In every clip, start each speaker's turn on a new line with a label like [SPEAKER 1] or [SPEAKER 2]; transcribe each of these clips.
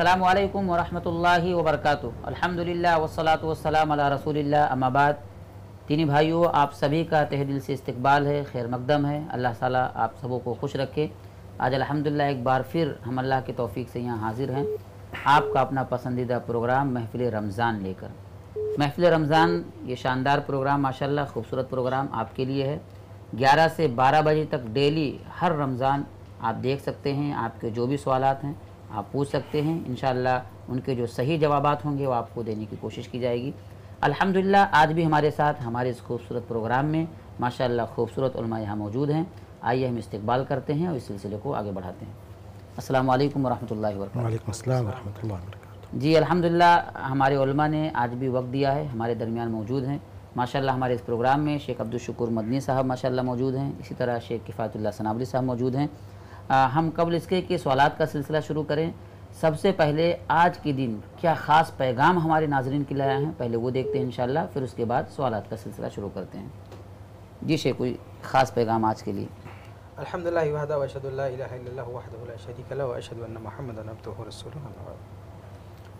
[SPEAKER 1] अस्सलाम वालेकुम वरहमतुल्लाहि वबरकातुहू अल्हम्दुलिल्लाह वस्सलातु वस्सलाम अला रसूलिल्लाह अम्मा भाइयों आप सभी का तहे दिल से इस्तकबाल है खैर मकदम है अल्लाह ताला आप सबों को खुश रखे आज अल्हम्दुलिल्लाह एक बार फिर हम अल्लाह के तौफीक से यहाँ हाजिर हैं आपका अपना पसंदीदा प्रोग्राम महफिल रमज़ान लेकर महफिल रमज़ान ये शानदार प्रोग्राम माशाल्लाह खूबसूरत प्रोग्राम आपके लिए है 11 से 12 बजे तक डेली हर रमज़ान आप देख सकते हैं आपके जो भी सवाल हैं आप पूछ सकते हैं। इन उनके जो सही जवाब होंगे वो आपको देने की कोशिश की जाएगी। अल्हम्दुलिल्लाह आज भी हमारे साथ हमारे इस खूबसूरत प्रोग्राम में माशाल्लाह खूबसूरत उलमा यहाँ मौजूद हैं। आइए हम इस्तकबाल करते हैं और इस सिलसिले को आगे बढ़ाते हैं। अस्सलाम वालेकुम रहमतुल्लाहि व जी अल्हम्दुलिल्लाह हमारे उलमा ने आज भी वक्त दिया है। हमारे दरमियान मौजूद हैं। माशाल्लाह हमारे इस प्रोग्राम में शेख अब्दुल शुक्र मदनी साहब माशाल्लाह मौजूद हैं। इसी तरह शेख किफ़ायतुल्लाह सनावली साहब मौजूद हैं। आ, हम कबल इसके कि सवालत का सिलसिला शुरू करें। सबसे पहले आज के दिन क्या ख़ास पैगाम हमारे नाजरन के लिए आए हैं? पहले वो देखते हैं इन फिर उसके बाद सवालत का सिलसिला शुरू करते हैं। जी शेख कोई ख़ास पैगाम आज के लिए?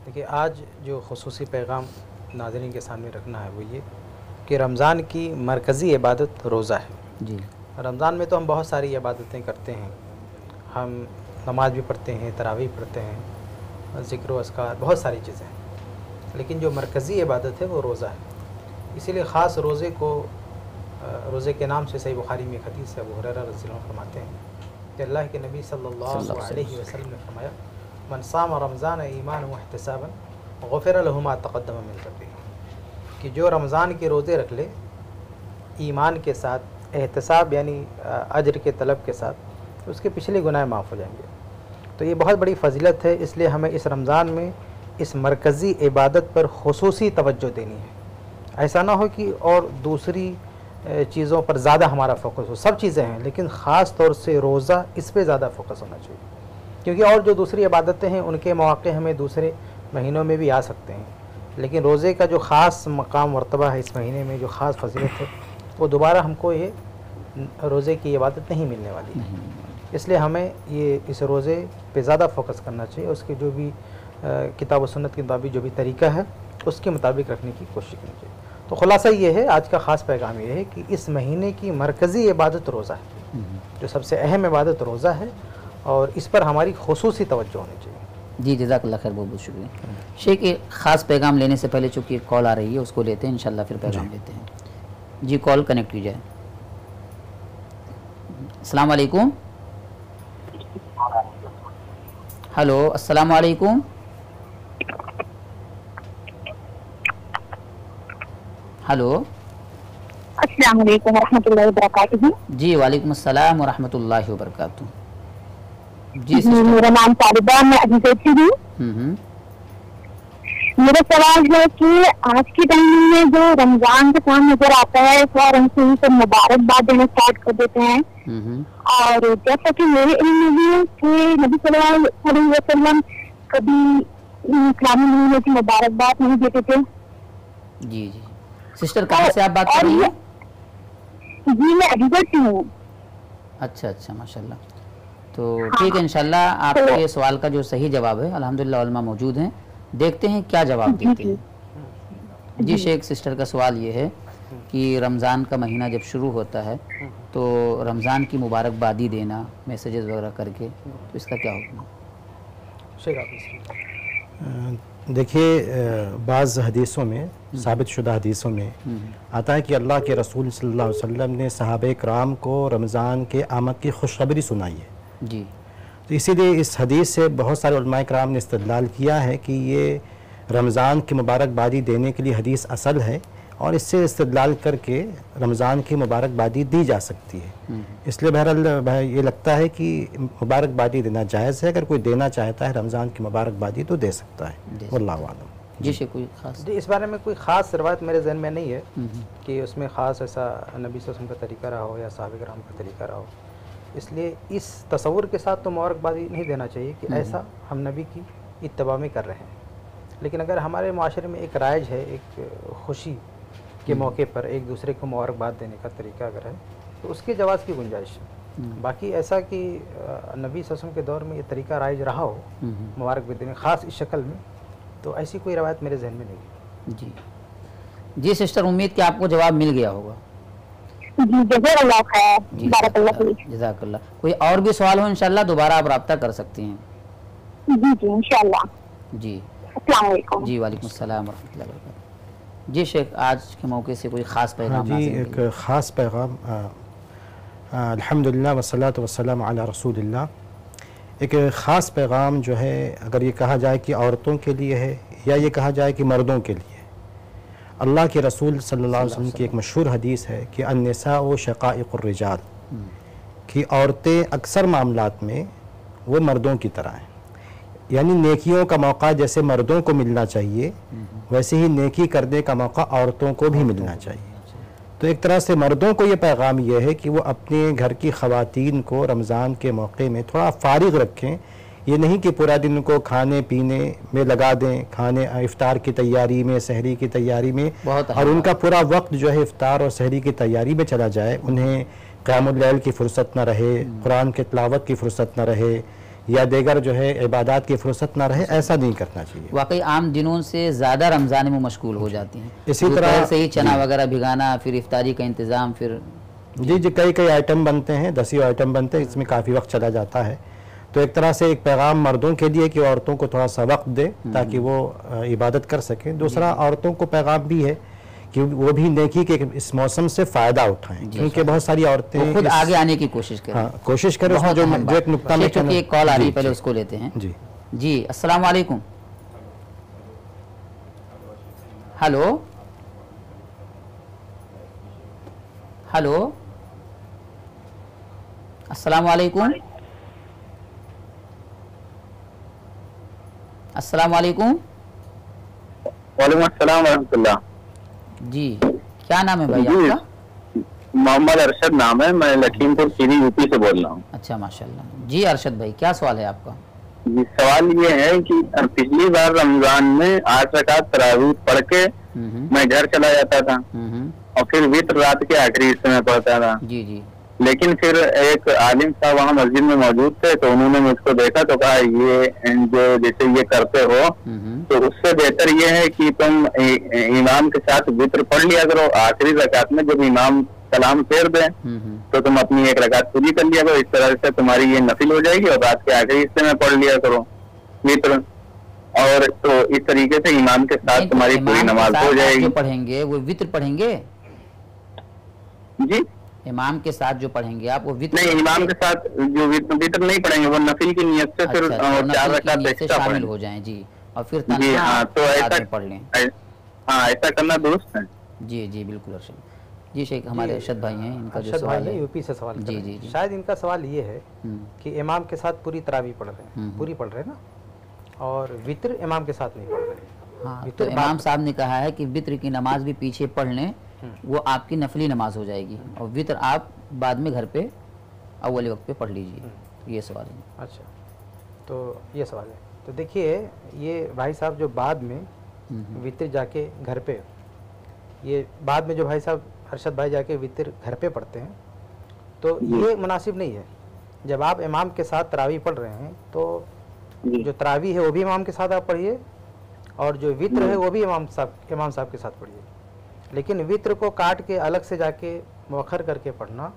[SPEAKER 2] देखिए आज जो खसूस पैगाम नाजरन के सामने रखना है वो ये कि रमज़ान की मरकज़ी इबादत रोज़ा है।
[SPEAKER 1] जी।
[SPEAKER 2] रमज़ान में तो हम बहुत सारी इबादतें करते हैं। हम नमाज़ भी पढ़ते हैं तरावी पढ़ते हैं ज़िक्र असकार बहुत सारी चीज़ें हैं। लेकिन जो मरकज़ी इबादत है वो रोज़ा है। इसीलिए ख़ास रोज़े को रोज़े के नाम से सही बुखारी में हदीस है वो रज़ी फरमाते हैं कि अल्लाह के नबी सल्लल्लाहु अलैहि वसल्लम ने फरमाया मनसाम और रमज़ान ईमान वहतसाबन गफ़र लहुमा तक़दम मिल रबी कि जो रमज़ान के रोज़े रख ले ईमान के साथ एहतसाब यानी अजर के तलब के साथ उसके पिछले गुनाह माफ़ हो जाएँगे। तो ये बहुत बड़ी फजीलत है, इसलिए हमें इस रमज़ान में इस मरकज़ी इबादत पर खसूस तवज्जो देनी है। ऐसा ना हो कि और दूसरी चीज़ों पर ज़्यादा हमारा फोकस हो। सब चीज़ें हैं, लेकिन ख़ास तौर से रोज़ा, इस पर ज़्यादा फोकस होना चाहिए। क्योंकि और जो दूसरी इबादतें हैं, उनके मौक़े हमें दूसरे महीनों में भी आ सकते हैं। लेकिन रोज़े का जो ख़ास मकाम, मरतबा है इस महीने में, जो ख़ास फजीलत है, वो दोबारा हमको ये रोज़े की इबादत नहीं मिलने वाली है। इसलिए हमें ये इस रोज़े पे ज़्यादा फोकस करना चाहिए उसके जो भी किताब सुन्नत के मुताबिक जो भी तरीका है उसके मुताबिक रखने की कोशिश करनी चाहिए। तो खुलासा ये है आज का ख़ास पैगाम ये है कि इस महीने की मरकज़ी इबादत रोज़ा है जो सबसे अहम इबादत रोज़ा है और इस पर हमारी खसूस तवज्जो होनी चाहिए।
[SPEAKER 1] जी जजाकल्ला खैर बहुत बहुत शुक्रिया। शेख एक ख़ास पैगाम लेने से पहले चूँकि कॉल आ रही है उसको लेते हैं इन फिर पैगाम लेते हैं। जी कॉल कनेक्ट की जाए अलैक्म हेलो अस्सलाम वालेकुम हेलो।
[SPEAKER 3] अस्सलाम वालेकुम रहमतुल्लाहि वबरकातुहू।
[SPEAKER 1] जी वालेकुम अस्सलाम वरहमतुल्लाहि वबरकातुहू। जी
[SPEAKER 3] मेरा नाम तालिबा मैं अभी बैठी हूँ।
[SPEAKER 1] हम्म, हम्म।
[SPEAKER 3] मेरा सवाल है कि आज के टाइम में जो रमज़ान का काम नज़र आता है फ़ौरन हम से मुबारकबाद देना स्टार्ट कर देते हैं। और जैसा कि मेरे इल्म में है कि नबी सल्लल्लाहु वसल्लम कभी इस्लामी महीने की मुबारकबाद नहीं देते थे।
[SPEAKER 1] जी जी। सिस्टर कहाँ से आप बात कर रही हैं?
[SPEAKER 3] जी मैं अलीगढ़ से हूँ।
[SPEAKER 1] अच्छा अच्छा माशाल्लाह। तो ठीक है इंशाल्लाह आपके तो, सवाल का जो सही जवाब है अल्हम्दुलिल्लाह उलमा मौजूद हैं। देखते हैं क्या जवाब देते हैं। जी। शेख सिस्टर का सवाल ये है कि रमज़ान का महीना जब शुरू होता है तो रमज़ान की मुबारकबादी देना मैसेजेस वगैरह करके तो इसका क्या होगा
[SPEAKER 2] देखिए बाज़ हदीसों में साबित शुदा हदीसों में हम्म। आता है कि अल्लाह के रसूल सल्लल्लाहु अलैहि वसल्लम ने सहाब कराम को रमज़ान के आमद की खुशखबरी सुनाई है।
[SPEAKER 1] जी।
[SPEAKER 2] तो इसीलिए इस हदीस से बहुत सारे कराम ने इस्तलाल किया है कि ये रमज़ान की मुबारकबादी देने के लिए हदीस असल है और इससे इस्तलाल करके रमज़ान की मुबारकबादी दी जा सकती है। हम्म। इसलिए बहरहाल ये लगता है कि मुबारकबादी देना जायज़ है। अगर कोई देना चाहता है रमज़ान की मुबारकबादी तो दे सकता है। वल्लाम
[SPEAKER 1] जी कोई खास?
[SPEAKER 2] जी इस बारे में कोई ख़ास रवायत मेरे जहन में नहीं है हम्म। कि उसमें ख़ास ऐसा नबी वसम का तरीका रहा हो या साबिक राम का तरीका रहा हो। इसलिए इस तस्वुर के साथ तो मुबारकबादी नहीं देना चाहिए कि हम्म। ऐसा हम नबी की इतबा में कर रहे हैं लेकिन अगर हमारे माशरे में एक राइज है एक खुशी के हम्म। मौके पर एक दूसरे को मुबारकबाद देने का तरीका अगर है तो उसके जवाब की गुंजाइश है
[SPEAKER 1] हम्म।
[SPEAKER 2] बाकी ऐसा कि नबी ससम के दौर में ये तरीका राइज रहा हो। मुबारक में ख़ास इस शक्ल में तो ऐसी कोई रवायत मेरे जहन में नहीं है
[SPEAKER 1] जी जी सिस्टर उम्मीद कि आपको जवाब मिल गया होगा
[SPEAKER 3] जी जज़ाकल्लाह खैर
[SPEAKER 1] जी
[SPEAKER 3] बारकल्लाह फीक
[SPEAKER 1] जजाकल्ला कोई और भी सवाल हो इंशाल्लाह दोबारा आप रब्ता कर सकती हैं।
[SPEAKER 3] जी। जी इंशाल्लाह।
[SPEAKER 1] जी जी वालेकुम अस्सलाम जी शेख आज के मौके से कोई ख़ास
[SPEAKER 4] हाँ
[SPEAKER 1] पैगाम
[SPEAKER 4] जी एक ख़ास पैगाम अलहमदिल्ला वसलात वसलाम अला रसूलिल्लाह। एक ख़ास पैगाम जो है अगर ये कहा जाए कि औरतों के लिए है या ये कहा जाए कि मर्दों के लिए अल्लाह के रसूल सल्लल्लाहु अलैहि वसल्लम की एक मशहूर हदीस है कि अन्नसा व शक़ाइक़ुर्रिजाल कि औरतें अक्सर मामलात में वो मर्दों की तरह हैं। यानी नेकियों का मौका जैसे मर्दों को मिलना चाहिए, वैसे ही नेकी करने का मौका औरतों को भी मिलना चाहिए। तो एक तरह से मर्दों को ये पैगाम ये है कि वो अपने घर की ख़वातीन को रमज़ान के मौके में थोड़ा फारिग रखें ये नहीं कि पूरा दिन उनको खाने पीने में लगा दें खाने इफ्तार की तैयारी में सहरी की तैयारी में
[SPEAKER 1] बहुत
[SPEAKER 4] और उनका पूरा वक्त जो है इफ्तार और सहरी की तैयारी में चला जाए। उन्हें क़यामुल्लैल की फ़ुर्सत न रहे कुरान के तलावत की फ़ुर्सत न रहे या देगर जो है इबादत की फ़ुर्सत ना रहे ऐसा नहीं करना चाहिए।
[SPEAKER 1] वाकई आम दिनों से ज़्यादा रमज़ान में मशगूल हो जाती हैं।
[SPEAKER 4] इसी तरह-
[SPEAKER 1] से ही चना वगैरह भिगाना फिर इफ्तारी का इंतज़ाम फिर
[SPEAKER 4] जी जी कई कई आइटम बनते हैं दसियों आइटम बनते हैं इसमें काफ़ी वक्त चला जाता है। तो एक तरह से एक पैगाम मर्दों के लिए कि औरतों को थोड़ा सा वक्त दे ताकि वो इबादत कर सकें। दूसरा औरतों को पैगाम भी है कि वो भी नेकी के इस मौसम से फ़ायदा उठाएँ क्योंकि बहुत सारी औरतें
[SPEAKER 1] वो खुद आगे आने की कोशिश करें।
[SPEAKER 4] हाँ कोशिश करें उसमें जो जो एक नुकता में
[SPEAKER 1] चूँकि एक कॉल आ रही है पहले उसको लेते हैं।
[SPEAKER 4] जी।
[SPEAKER 1] जी अस्सलाम वालेकुम हेलो। हेलो। अस्सलाम वालेकुम अस्सलाम वालेकुम
[SPEAKER 5] वालेकुम अस्सलाम वरहमतुल्लाह।
[SPEAKER 1] जी क्या नाम है भाई आपका?
[SPEAKER 5] मोहम्मद अरशद नाम है मैं लखीमपुर खीरी यूपी से बोल रहा हूँ।
[SPEAKER 1] अच्छा माशाल्लाह। जी अरशद भाई क्या सवाल है आपका?
[SPEAKER 5] जी सवाल ये है कि पिछली बार रमज़ान में आठ रकात तरावी पढ़ के
[SPEAKER 1] हम्म हम्म,
[SPEAKER 5] मैं घर चला जाता था
[SPEAKER 1] हम्म।
[SPEAKER 5] और फिर वित्र रात के आखिरी हिस्से में पढ़ता था।
[SPEAKER 1] जी जी।
[SPEAKER 5] लेकिन फिर एक आलिम साहब वहाँ मस्जिद में मौजूद थे तो उन्होंने मुझको देखा तो कहा ये जो जैसे ये करते हो
[SPEAKER 1] हम्म।
[SPEAKER 5] तो उससे बेहतर ये है कि तुम इमाम के साथ वित्र पढ़ लिया करो आखिरी रकात में जब इमाम सलाम फेर दे
[SPEAKER 1] हम्म हम्म,
[SPEAKER 5] तो तुम अपनी एक रकात पूरी कर लिया करो इस तरह से तुम्हारी ये नफिल हो जाएगी और रात के आखिरी हिस्से में पढ़ लिया करो वित्र और तो इस तरीके से इमाम के साथ तुम्हारी पूरी नमाज़ हो जाएगी।
[SPEAKER 1] पढ़ेंगे वो वित्र पढ़ेंगे?
[SPEAKER 5] जी।
[SPEAKER 1] इमाम के साथ जो पढ़ेंगे आप वो वित्र
[SPEAKER 5] नहीं इमाम के साथ जो वित्र नहीं पढ़ेंगे वो नफिल की नियत से फिर
[SPEAKER 1] अच्छा,
[SPEAKER 5] चार रकात
[SPEAKER 1] से शामिल हो जाएँ जी। और फिर
[SPEAKER 5] जी हाँ तो ऐसा
[SPEAKER 1] पढ़। लें
[SPEAKER 5] हाँ ऐसा करना दुरुस्त है।
[SPEAKER 1] जी जी बिल्कुल अरशद जी शेख हमारे अरशद भाई हैं इनका जो सवाल
[SPEAKER 2] है।
[SPEAKER 1] है
[SPEAKER 2] यूपी से सवाल
[SPEAKER 1] जी, जी,
[SPEAKER 2] शायद इनका सवाल ये है
[SPEAKER 1] हम्म,
[SPEAKER 2] कि इमाम के साथ पूरी तरावी पढ़ रहे हैं।
[SPEAKER 1] हम्म।
[SPEAKER 2] पूरी पढ़ रहे हैं ना? और वित्र इमाम के साथ नहीं पढ़ रहे
[SPEAKER 1] हाँ। तो इमाम साहब ने कहा है कि वित्र की नमाज़ भी पीछे पढ़ लें। वो आपकी नफली नमाज़ हो जाएगी और वितर आप बाद में घर पे अव्वल वक्त पे पढ़ लीजिए। ये सवाल है।
[SPEAKER 2] अच्छा तो ये सवाल है। तो देखिए ये भाई साहब जो बाद में
[SPEAKER 1] वितर
[SPEAKER 2] वित्र जाके घर पे ये बाद में जो भाई साहब अरशद भाई जाके वित्र घर पे पढ़ते हैं तो ये मुनासिब नहीं है। जब आप इमाम के साथ तरावी पढ़ रहे हैं तो
[SPEAKER 5] जो।
[SPEAKER 2] तरावी है वो भी इमाम के साथ आप पढ़िए और जो वित्र है वो भी इमाम साहब इमाम साहब के साथ पढ़िए। लेकिन वित्र को काट के अलग से जाके मौखर करके पढ़ना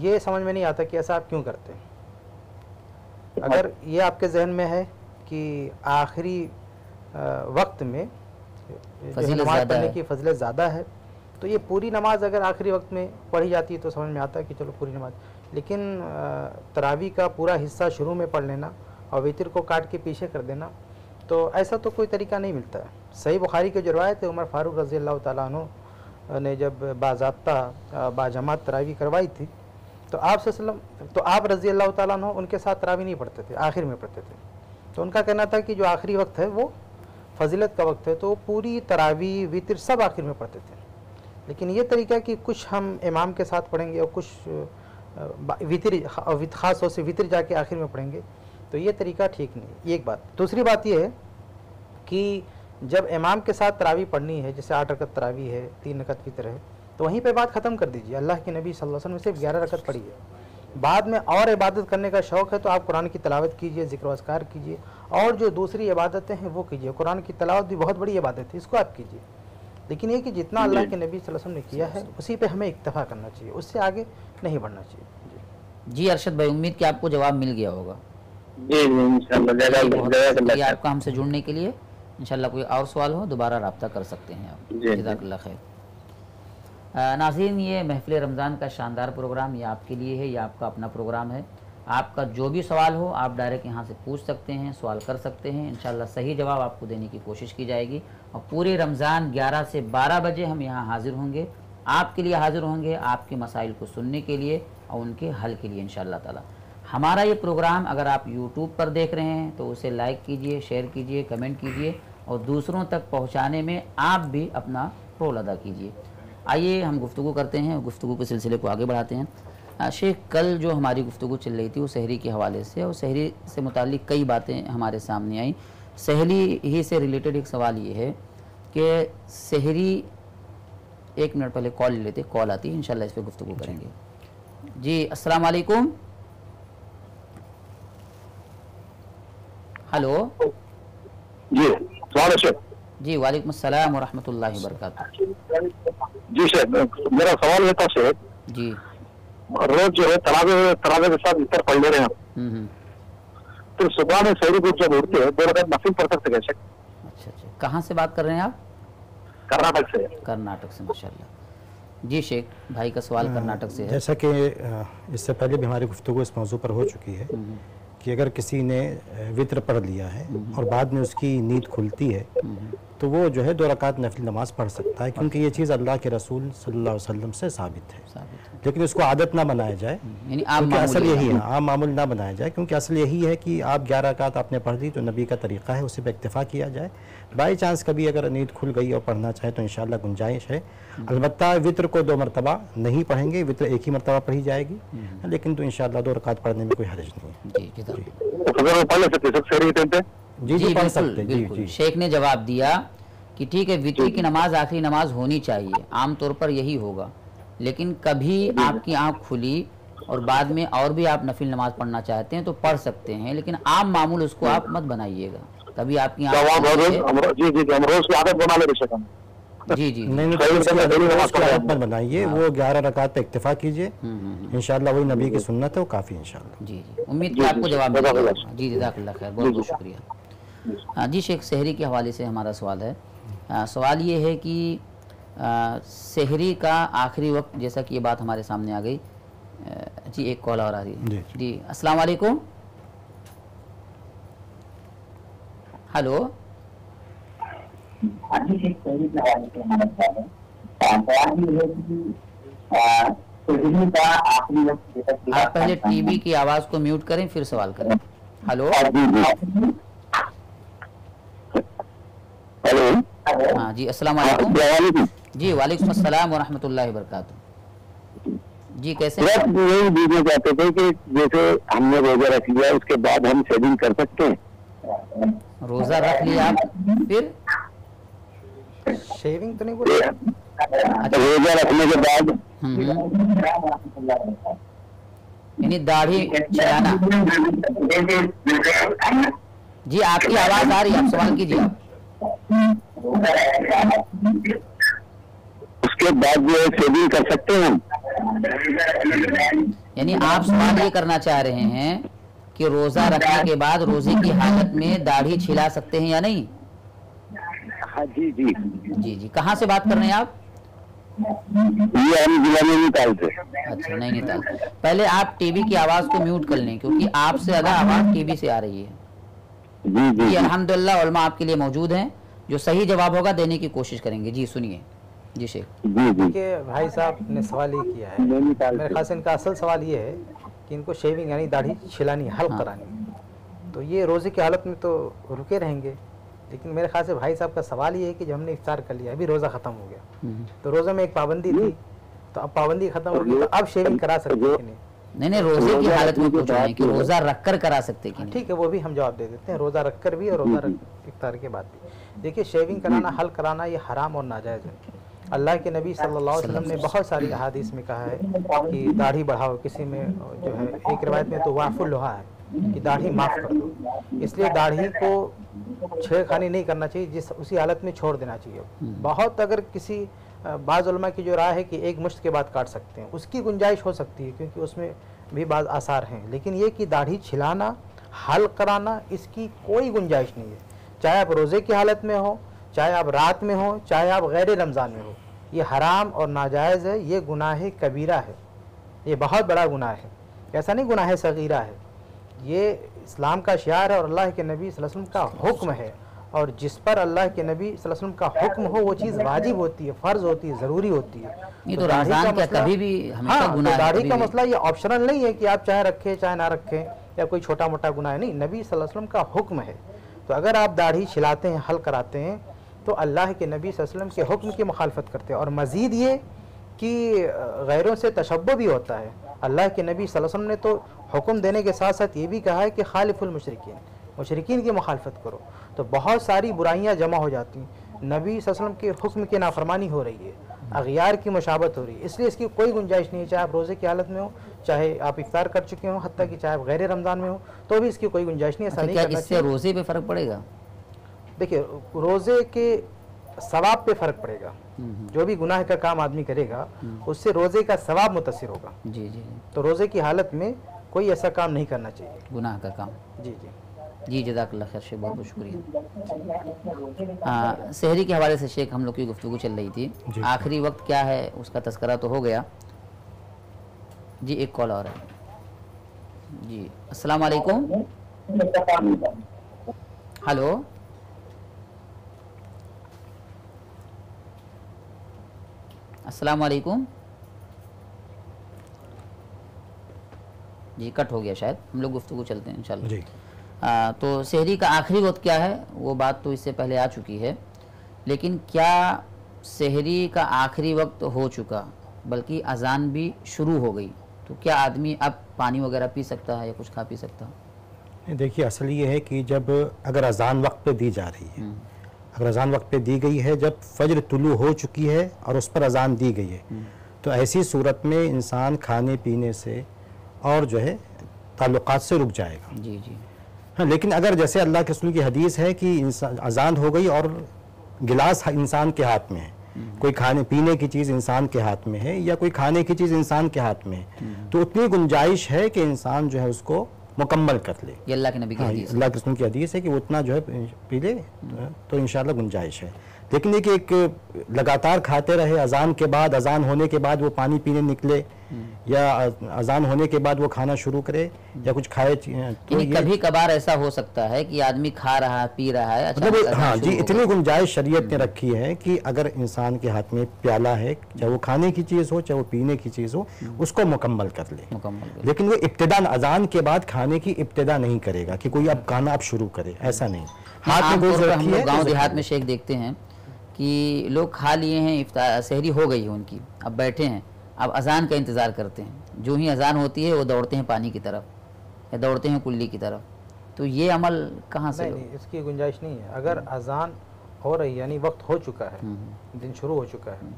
[SPEAKER 2] ये समझ में नहीं आता कि ऐसा आप क्यों करते हैं। अगर ये आपके जहन में है कि आखिरी वक्त में नमाज़ पढ़ने की फजलत ज़्यादा है तो ये पूरी नमाज़ अगर आखिरी वक्त में पढ़ी जाती है तो समझ में आता है कि चलो पूरी नमाज़। लेकिन तरावी का पूरा हिस्सा शुरू में पढ़ लेना और वितर को काट के पीछे कर देना तो ऐसा तो कोई तरीका नहीं मिलता है। सही बुखारी की जो रवायत है, उमर फारूक रज़ी अल्लाह अन्हु ने जब बाजाबता बाजमात तरावी करवाई थी तो आप वसल्लम तो आप रज़ी अल्लाह अन्हु उनके साथ तरावी नहीं पढ़ते थे, आखिर में पढ़ते थे तो उनका कहना था कि जो आखिरी वक्त है, वो फजीलत का वक्त है तो पूरी तरावी, वितर सब आखिर में पढ़ते थे लेकिन ये तरीका कि कुछ हम इमाम के साथ पढ़ेंगे और कुछ वितर ख़ास तौर से वितर जाके आखिर में पढ़ेंगे तो ये तरीका ठीक नहीं। एक बात, दूसरी बात ये है कि जब इमाम के साथ तरावी पढ़नी है जैसे आठ रकत तरावी है तीन रकत वितर है तो वहीं पे बात ख़त्म कर दीजिए। अल्लाह के नबी सल्लल्लाहु अलैहि वसल्लम ने सिर्फ़ ग्यारह रकत पढ़ी है। बाद में और इबादत करने का शौक़ है तो आप कुरान की तलावत कीजिए ज़िक्र वस्कार कीजिए और जो दूसरी इबादतें हैं वो कीजिए। कुरान की तलावत भी बहुत बड़ी इबादत है इसको आप कीजिए। लेकिन ये कि जितना अल्लाह के नबी सल्लल्लाहु अलैहि वसल्लम ने किया है उसी पर हमें इक्तफा करना चाहिए उससे आगे नहीं बढ़ना चाहिए। जी।
[SPEAKER 1] जी अरशद भाई उम्मीद कि आपको जवाब मिल गया होगा।
[SPEAKER 5] जी।
[SPEAKER 1] आपका हमसे जुड़ने के लिए इंशाल्लाह कोई और सवाल हो दोबारा रबता कर सकते हैं आप। खैर। नाज़रीन ये महफिल रमज़ान का शानदार प्रोग्राम ये आपके लिए है ये आपका अपना प्रोग्राम है। आपका जो भी सवाल हो आप डायरेक्ट यहाँ से पूछ सकते हैं सवाल कर सकते हैं। इंशाल्लाह सही जवाब आपको देने की कोशिश की जाएगी। और पूरे रमज़ान 11 से 12 बजे हम यहाँ हाजिर होंगे। आपके लिए हाजिर होंगे आपके मसाइल को सुनने के लिए और उनके हल के लिए इंशाल्लाह ताला। हमारा ये प्रोग्राम अगर आप यूट्यूब पर देख रहे हैं तो उसे लाइक कीजिए शेयर कीजिए कमेंट कीजिए और दूसरों तक पहुँचाने में आप भी अपना रोल अदा कीजिए। आइए हम गुफ्तु करते हैं गुफ्तु के सिलसिले को आगे बढ़ाते हैं। शेख कल जो हमारी गुफ्तु चल रही थी वो शहरी के हवाले से और शहरी से मुतालिक कई बातें हमारे सामने आई। शहरी ही से रिलेटेड एक सवाल ये है कि शहरी एक मिनट पहले कॉल लेते कॉल आती है इंशाल्लाह इस पर गुफ्तु करेंगे। जी अस्सलाम हेलो
[SPEAKER 5] जी सवाल शेख
[SPEAKER 1] जी वालेकुम अस्सलाम वरहमतुल्लाहि वबरकातुहू।
[SPEAKER 5] जी शेख मेरा सवाल ये था शेख
[SPEAKER 1] जी।
[SPEAKER 5] रोज जो है तरावे तरावे के साथ इतर पढ़ ले रहे हैं
[SPEAKER 1] हम्म हम्म।
[SPEAKER 5] तो सुबह में शहरी को जब उठते हैं दो रकत नफिल पढ़ सकते हैं शेख
[SPEAKER 1] अच्छा अच्छा। कहाँ से बात कर रहे हैं आप?
[SPEAKER 5] कर्नाटक से।
[SPEAKER 1] कर्नाटक से माशाल्लाह। जी शेख भाई का सवाल कर्नाटक से है।
[SPEAKER 4] जैसा कि इससे पहले भी हमारी गुफ्तु इस मौजू पर हो चुकी है। कि अगर किसी ने वितर पढ़ लिया है और बाद में उसकी नींद खुलती है तो वो जो है दो रकात नफिल नमाज़ पढ़ सकता है क्योंकि ये चीज़ अल्लाह के रसूल सल्लल्लाहु अलैहि वसल्लम से साबित है। लेकिन उसको आदत ना बनाया जाए क्योंकि असल यही है आम मामूल ना बनाया जाए क्योंकि असल यही है कि आप ग्यारह रकात आपने पढ़ ली तो नबी का तरीका है उसी पर इतफ़ा किया जाए। बाई चांस कभी अगर नींद खुल गई और पढ़ना चाहे तो इंशाल्लाह गुंजाइश है। अलबत् वित्र को दो मरतबा नहीं पढ़ेंगे वित्र एक ही मरतबा पढ़ी जाएगी लेकिन तो इंशाल्लाह दो रकात पढ़ने में कोई हर्ज नहीं है।
[SPEAKER 1] जी
[SPEAKER 5] तो हैं
[SPEAKER 4] जी जी पढ़ सकते जी
[SPEAKER 1] शेख ने जवाब दिया कि ठीक है वित्र की नमाज़ आखिरी नमाज़ होनी चाहिए आमतौर पर यही होगा। लेकिन कभी आपकी आँख खुली और बाद में और भी आप नफिल नमाज़ पढ़ना चाहते हैं तो पढ़ सकते हैं लेकिन आम मामूल उसको आप मत बनाइएगा। कभी आपकी है-
[SPEAKER 5] जी जी जी, हम रोज की आदत बना ले शेख
[SPEAKER 1] जी जी
[SPEAKER 4] नहीं नहीं
[SPEAKER 5] सही
[SPEAKER 4] तो बनाइए वो ग्यारह रकात पे इक्तफा कीजिए।
[SPEAKER 1] हम्म, हम्म, हम्म।
[SPEAKER 4] इंशाल्लाह वही नबी की सुन्नत है वो काफ़ी इंशाल्लाह।
[SPEAKER 1] जी जी। उम्मीद की आपको जवाब मिल जी जजाकल्ला खैर बहुत बहुत शुक्रिया। हाँ जी शेख शहरी के हवाले से हमारा सवाल है। सवाल ये है कि शहरी का आखिरी वक्त जैसा कि ये बात हमारे सामने आ गई। जी एक कॉल और आ रही है।
[SPEAKER 4] जी।
[SPEAKER 1] जी अस्सलाम वालेकुम हेलो। आप पहले टीवी की आवाज़ को म्यूट करें फिर सवाल करें। हेलो।
[SPEAKER 5] हेलो।
[SPEAKER 1] हाँ जी अस्सलाम वालेकुम
[SPEAKER 5] वालेकुम।
[SPEAKER 1] जी वालेकुम अस्सलाम व रहमतुल्लाहि व बरकातुहू जी कैसे हैं?
[SPEAKER 5] यही पूछना चाहते थे कि जैसे हमने रोजा रख लिया उसके बाद हम सेविंग कर सकते हैं।
[SPEAKER 1] रोज़ा रख लिया आप फिर?
[SPEAKER 2] शेविंग तो नहीं बोल? अच्छा।
[SPEAKER 5] रोजा रखने के बाद।
[SPEAKER 1] हम्म, यानी दाढ़ी छिलाना जी आपकी आवाज़ आ रही है आप सवाल कीजिए। आप
[SPEAKER 5] उसके बाद जो है शेविंग कर सकते हैं
[SPEAKER 1] यानी आप सवाल ये करना चाह रहे हैं कि रोजा रखने के बाद रोज़े की हालत में दाढ़ी छिला सकते हैं या नहीं?
[SPEAKER 5] हाँ जी जी।
[SPEAKER 1] जी जी। कहाँ से बात कर रहे हैं आप?
[SPEAKER 5] ये हम जिला में निकालते
[SPEAKER 1] अच्छा पहले आप टीवी की आवाज़ को म्यूट कर लें क्योंकि आपसे ज़्यादा आवाज़ टीवी से आ रही है।
[SPEAKER 5] जी जी
[SPEAKER 1] उलमा आपके लिए मौजूद हैं जो सही जवाब होगा देने की कोशिश करेंगे। जी सुनिए। जी शेख।
[SPEAKER 5] जी जी।
[SPEAKER 2] भाई साहब ने सवाल ये किया है। मेरे
[SPEAKER 5] से।
[SPEAKER 2] ख्याल से इनका असल सवाल ये है कि इनको शेविंग यानी दाढ़ी छिलानी हल्क
[SPEAKER 1] हाँ।
[SPEAKER 2] करानी। तो ये रोज़े की हालत में तो रुके रहेंगे। लेकिन मेरे ख्याल से भाई साहब का सवाल ये है कि जब हमने इफ्तार कर लिया अभी रोज़ा ख़त्म हो गया।
[SPEAKER 1] हम्म।
[SPEAKER 2] तो रोज़े में एक पाबंदी थी तो अब पाबंदी ख़त्म हो गई तो अब शेविंग करा सकते हैं कि नहीं?
[SPEAKER 1] नहीं नहीं रोज़े की हालत में पूछ रहे हैं कि
[SPEAKER 5] है-
[SPEAKER 1] रोजा रख कर करा सकते कि
[SPEAKER 2] ठीक है वो भी हम जवाब दे देते हैं। रोज़ा रख कर भी और रोज़ा रख इफ्तार के बाद भी। देखिए शेविंग कराना हल कराना ये हराम और नाजायज़ है। अल्लाह के नबी सल्लल्लाहु अलैहि वसल्लम ने बहुत सारी अहादीस में कहा है कि दाढ़ी बढ़ाओ किसी में जो है एक रिवायत में तो वाफुल लोहा है कि दाढ़ी माफ़ कर दो। इसलिए दाढ़ी को छेड़खानी नहीं करना चाहिए जिस उसी हालत में छोड़ देना चाहिए। बहुत अगर किसी बाज़ उलमा की जो राय है कि एक मुश्त के बाद काट सकते हैं उसकी गुंजाइश हो सकती है क्योंकि उसमें भी बाज़ आसार हैं। लेकिन ये कि दाढ़ी छिलाना हल कराना इसकी कोई गुंजाइश नहीं है। चाहे आप रोज़े की हालत में हो चाहे आप रात में हो चाहे आप गैर रमज़ान में हो ये हराम और नाजायज़ है ये गुनाह कबीरा है। ये बहुत बड़ा गुनाह है। ऐसा नहीं गुनाह सगीरा है। ये इस्लाम का शार है और अल्लाह के नबी सल्लल्लाहु वसल्लम का हुक्म है। और जिस पर अल्लाह के नबी सल्लल्लाहु वसल्लम का हुक्म हो वो चीज़ वाजिब होती है फ़र्ज़ होती है ज़रूरी होती है।
[SPEAKER 1] ये तो
[SPEAKER 2] का
[SPEAKER 1] रमज़ान
[SPEAKER 2] मसला-
[SPEAKER 1] कभी भी
[SPEAKER 2] हाँ, तो दाढ़ी का मसला ये ऑप्शनल नहीं है कि आप चाहे रखें चाहे ना रखें या कोई छोटा मोटा गुनाह नहीं नबी वसल्लम का हुक्म है। तो अगर आप दाढ़ी छिलाते हैं हल कराते हैं तो अल्लाह के नबी वसल्लम के हुक्म की मुखालफत करते हैं। और मज़ीद ये कि गैरों से तशब्बो भी होता है। अल्लाह के नबी वसल्लम ने तो हुक्म देने के साथ साथ ये भी कहा है कि खालिफुल मुशरिकीन मुशरिकीन की मुखालफत करो। तो बहुत सारी बुराइयाँ जमा हो जाती हैं। नबी वसल्लम के हुक्म की नाफरमानी हो रही है। अगियार की मुशाबत हो रही है। इसलिए इसकी कोई गुंजाइश नहीं है चाहे आप रोज़े की हालत में हो चाहे आप इफ्तार कर चुके हो हत्या कि चाहे आप गैर रमज़ान में हो तो भी इसकी कोई गुंजाइश नहीं है ऐसा
[SPEAKER 1] अच्छा
[SPEAKER 2] नहीं
[SPEAKER 1] क्या इससे रोज़े पे फ़र्क पड़ेगा?
[SPEAKER 2] देखिए रोज़े के सवाब पे फ़र्क पड़ेगा। जो भी गुनाह का काम आदमी करेगा उससे रोज़े का सवाब मुतासर होगा।
[SPEAKER 1] जी जी।
[SPEAKER 2] तो रोज़े की हालत में कोई ऐसा काम नहीं करना चाहिए।
[SPEAKER 1] गुनाह का काम।
[SPEAKER 2] जी जी।
[SPEAKER 1] जी जजाकल्ला खैर शेख बहुत बहुत शुक्रिया। हाँ शहरी के हवाले से शेख हम लोग की गुफ्तु चल रही थी। आखिरी वक्त क्या है उसका तस्करा तो हो गया। जी एक कॉल और है। जी अस्सलाम वालेकुम। हेलो। अस्सलाम वालेकुम जी कट हो गया शायद। हम लोग गुफ्तु चलते हैं इंशाल्लाह।
[SPEAKER 4] जी।
[SPEAKER 1] आ, तो शहरी का आखिरी वक्त क्या है? वो बात तो इससे पहले आ चुकी है। लेकिन क्या शहरी का आखिरी वक्त हो चुका? बल्कि अजान भी शुरू हो गई। तो क्या आदमी अब पानी वगैरह पी सकता है या कुछ खा पी सकता? है
[SPEAKER 4] देखिए असल ये है कि जब अगर अजान वक्त पे दी जा रही है अगर अजान वक्त पे दी गई है जब फजर तुलू हो चुकी है और उस पर अजान दी गई है। तो ऐसी सूरत में इंसान खाने पीने से और जो है ताल्लुक से रुक जाएगा।
[SPEAKER 1] जी जी।
[SPEAKER 4] हाँ लेकिन अगर जैसे अल्लाह के रसूल की हदीस है कि इंसान अजान हो गई और गिलास इंसान के हाथ में है। कोई खाने पीने की चीज़ इंसान के हाथ में है या कोई खाने की चीज़ इंसान के हाथ में है। तो उतनी गुंजाइश है कि इंसान जो है उसको मुकम्मल कर ले
[SPEAKER 1] अल्लाह के नबी की
[SPEAKER 4] हाँ,
[SPEAKER 1] हदीस है।
[SPEAKER 4] अल्लाह के रसूल की हदीस है कि वो उतना जो है पी ले तो इंशाल्लाह गुंजाइश है लेकिन एक लगातार खाते रहे अजान के बाद अजान होने के बाद वो पानी पीने निकले या अजान होने के बाद वो खाना शुरू करे या कुछ खाए तो
[SPEAKER 1] कभी कभार ऐसा हो सकता है कि आदमी खा रहा है पी रहा है
[SPEAKER 4] मतलब हाँ जी इतनी गुंजाइश शरीयत ने रखी है कि अगर इंसान के हाथ में प्याला है चाहे वो खाने की चीज़ हो चाहे वो पीने की चीज़ हो उसको मुकम्मल कर ले।
[SPEAKER 1] मुकम्मल
[SPEAKER 4] लेकिन वो इब्तदा अजान के बाद खाने की इब्तदा नहीं करेगा कि कोई अब खाना अब शुरू करे ऐसा नहीं। हाथ में
[SPEAKER 1] हम
[SPEAKER 4] है
[SPEAKER 1] लोग गाँव
[SPEAKER 4] तो
[SPEAKER 1] देहात में शेख देखते हैं कि लोग खा लिए हैं इफ्तार सहरी हो गई है उनकी अब बैठे हैं। अब अजान का इंतज़ार करते हैं। जो ही अजान होती है वो दौड़ते हैं पानी की तरफ़ या दौड़ते हैं कुल्ली की तरफ़। तो ये अमल कहाँ से
[SPEAKER 2] नहीं नहीं इसकी गुंजाइश नहीं है। अगर अजान हो रही है यानी वक्त हो चुका है
[SPEAKER 1] हम्म,
[SPEAKER 2] दिन शुरू हो चुका है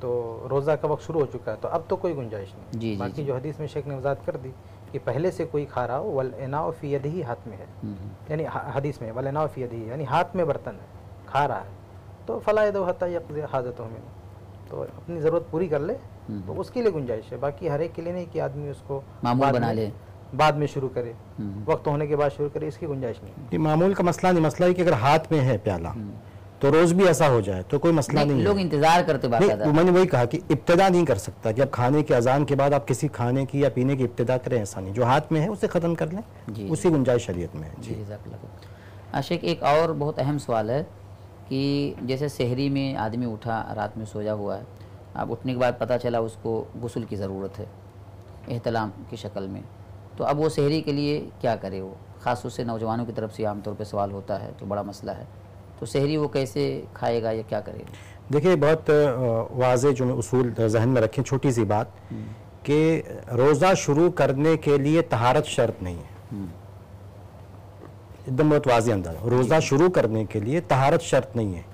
[SPEAKER 2] तो रोज़ा का वक्त शुरू हो चुका है तो अब तो कोई गुंजाइश नहीं।
[SPEAKER 1] जी,
[SPEAKER 2] बाकी
[SPEAKER 1] जी।
[SPEAKER 2] जो हदीस में शेख ने वजात कर दी कि पहले से कोई खा रहा हो वल एनाव फ़ी ही हाथ में है।
[SPEAKER 1] हम्म,
[SPEAKER 2] यानी हदीस में वल एनाव यदी यानी हाथ में बर्तन है खा रहा है। तो फलाए दो हता हाजत हो तो अपनी ज़रूरत पूरी कर ले
[SPEAKER 1] हम्म।
[SPEAKER 2] तो उसके लिए गुंजाइश है। बाकी हर एक के लिए नहीं कि आदमी उसको
[SPEAKER 1] मामूल
[SPEAKER 2] बाद
[SPEAKER 1] बना
[SPEAKER 2] में-
[SPEAKER 1] ले।
[SPEAKER 2] बाद में शुरू करे।
[SPEAKER 1] हम्म।
[SPEAKER 2] वक्त होने के बाद शुरू करे इसकी गुंजाइश नहीं
[SPEAKER 4] मामूल का मसला नहीं मसला है कि अगर हाथ में है प्याला तो रोज भी ऐसा हो जाए तो कोई मसला
[SPEAKER 1] नहीं,
[SPEAKER 4] नहीं
[SPEAKER 1] लोग इंतज़ार करते
[SPEAKER 4] नहीं मैंने वही कहा कि इब्तदा नहीं कर सकता कि अब खाने के अजान के बाद आप किसी खाने की या पीने की इब्तदा करें ऐसा नहीं। जो हाथ में है उसे ख़त्म कर लें। उसी गुंजाइश शरीयत में है।
[SPEAKER 1] जी। आशिक एक और बहुत अहम सवाल है कि जैसे शहरी में आदमी उठा रात में सोया हुआ है अब उठने के बाद पता चला उसको गसल की ज़रूरत है एहतलाम की शक्ल में। तो अब वो शहरी के लिए क्या करे वो? ख़ास तौर से नौजवानों की तरफ़ से आमतौर पर सवाल होता है तो बड़ा मसला है। तो शहरी वो कैसे खाएगा या क्या करेगा?
[SPEAKER 4] देखिए बहुत वाज जो उसूल जहन में रखें छोटी सी बात कि रोज़ा शुरू करने के लिए तहारत शर्त नहीं है। एकदम बहुत वाज अंदाज रोज़ा शुरू करने के लिए तहारत शर्त नहीं है।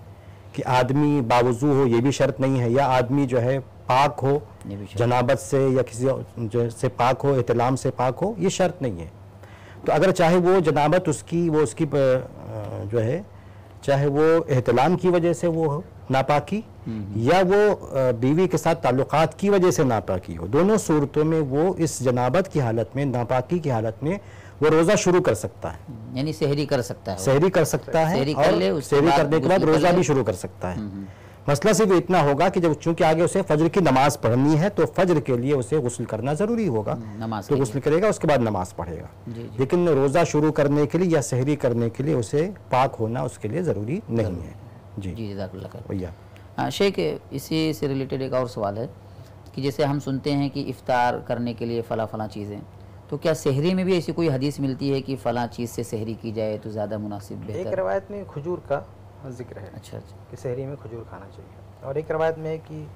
[SPEAKER 4] कि आदमी बावजू हो ये भी शर्त नहीं है। या आदमी जो है पाक हो। जनाबत से या किसी जो से पाक हो एहतलाम से पाक हो ये शर्त नहीं है। तो अगर चाहे वो जनाबत उसकी वो उसकी जो है चाहे वो एहतलाम की वजह से वो हो नापाकी या वो बीवी के साथ ताल्लुकात की वजह से नापाकी हो दोनों सूरतों में वो इस जनाबत की हालत में नापाकी की हालत में वो रोज़ा शुरू कर सकता है।
[SPEAKER 1] यानी सहरी कर सकता है।
[SPEAKER 4] सहरी कर सकता है
[SPEAKER 1] सहरी कर ले,
[SPEAKER 4] सहरी करने के बाद रोज़ा भी शुरू कर सकता है। मसला सिर्फ़ इतना होगा कि जब चूँकि आगे उसे फजर की नमाज़ पढ़नी है तो फजर के लिए उसे गुस्ल करना ज़रूरी होगा।
[SPEAKER 1] नमाज़
[SPEAKER 4] तो गुस्ल करेगा उसके बाद नमाज़ पढ़ेगा।
[SPEAKER 1] जी, जी।
[SPEAKER 4] लेकिन रोज़ा शुरू करने के लिए या सहरी करने के लिए उसे पाक होना उसके लिए ज़रूरी नहीं है। जी।
[SPEAKER 1] जी
[SPEAKER 4] भैया।
[SPEAKER 1] हाँ शेख इसी से रिलेटेड एक और सवाल है कि जैसे हम सुनते हैं कि इफ्तार करने के लिए फ़ला फ़ला चीज़ें तो क्या सहरी में भी ऐसी कोई हदीस मिलती है कि फ़ला चीज़ से सहरी की जाए तो ज़्यादा मुनासिब
[SPEAKER 2] एक रवायत में खजूर का ज़िक्र है
[SPEAKER 1] अच्छा अच्छा।
[SPEAKER 2] कि शहरी में खजूर खाना चाहिए। और एक रवायत में है कि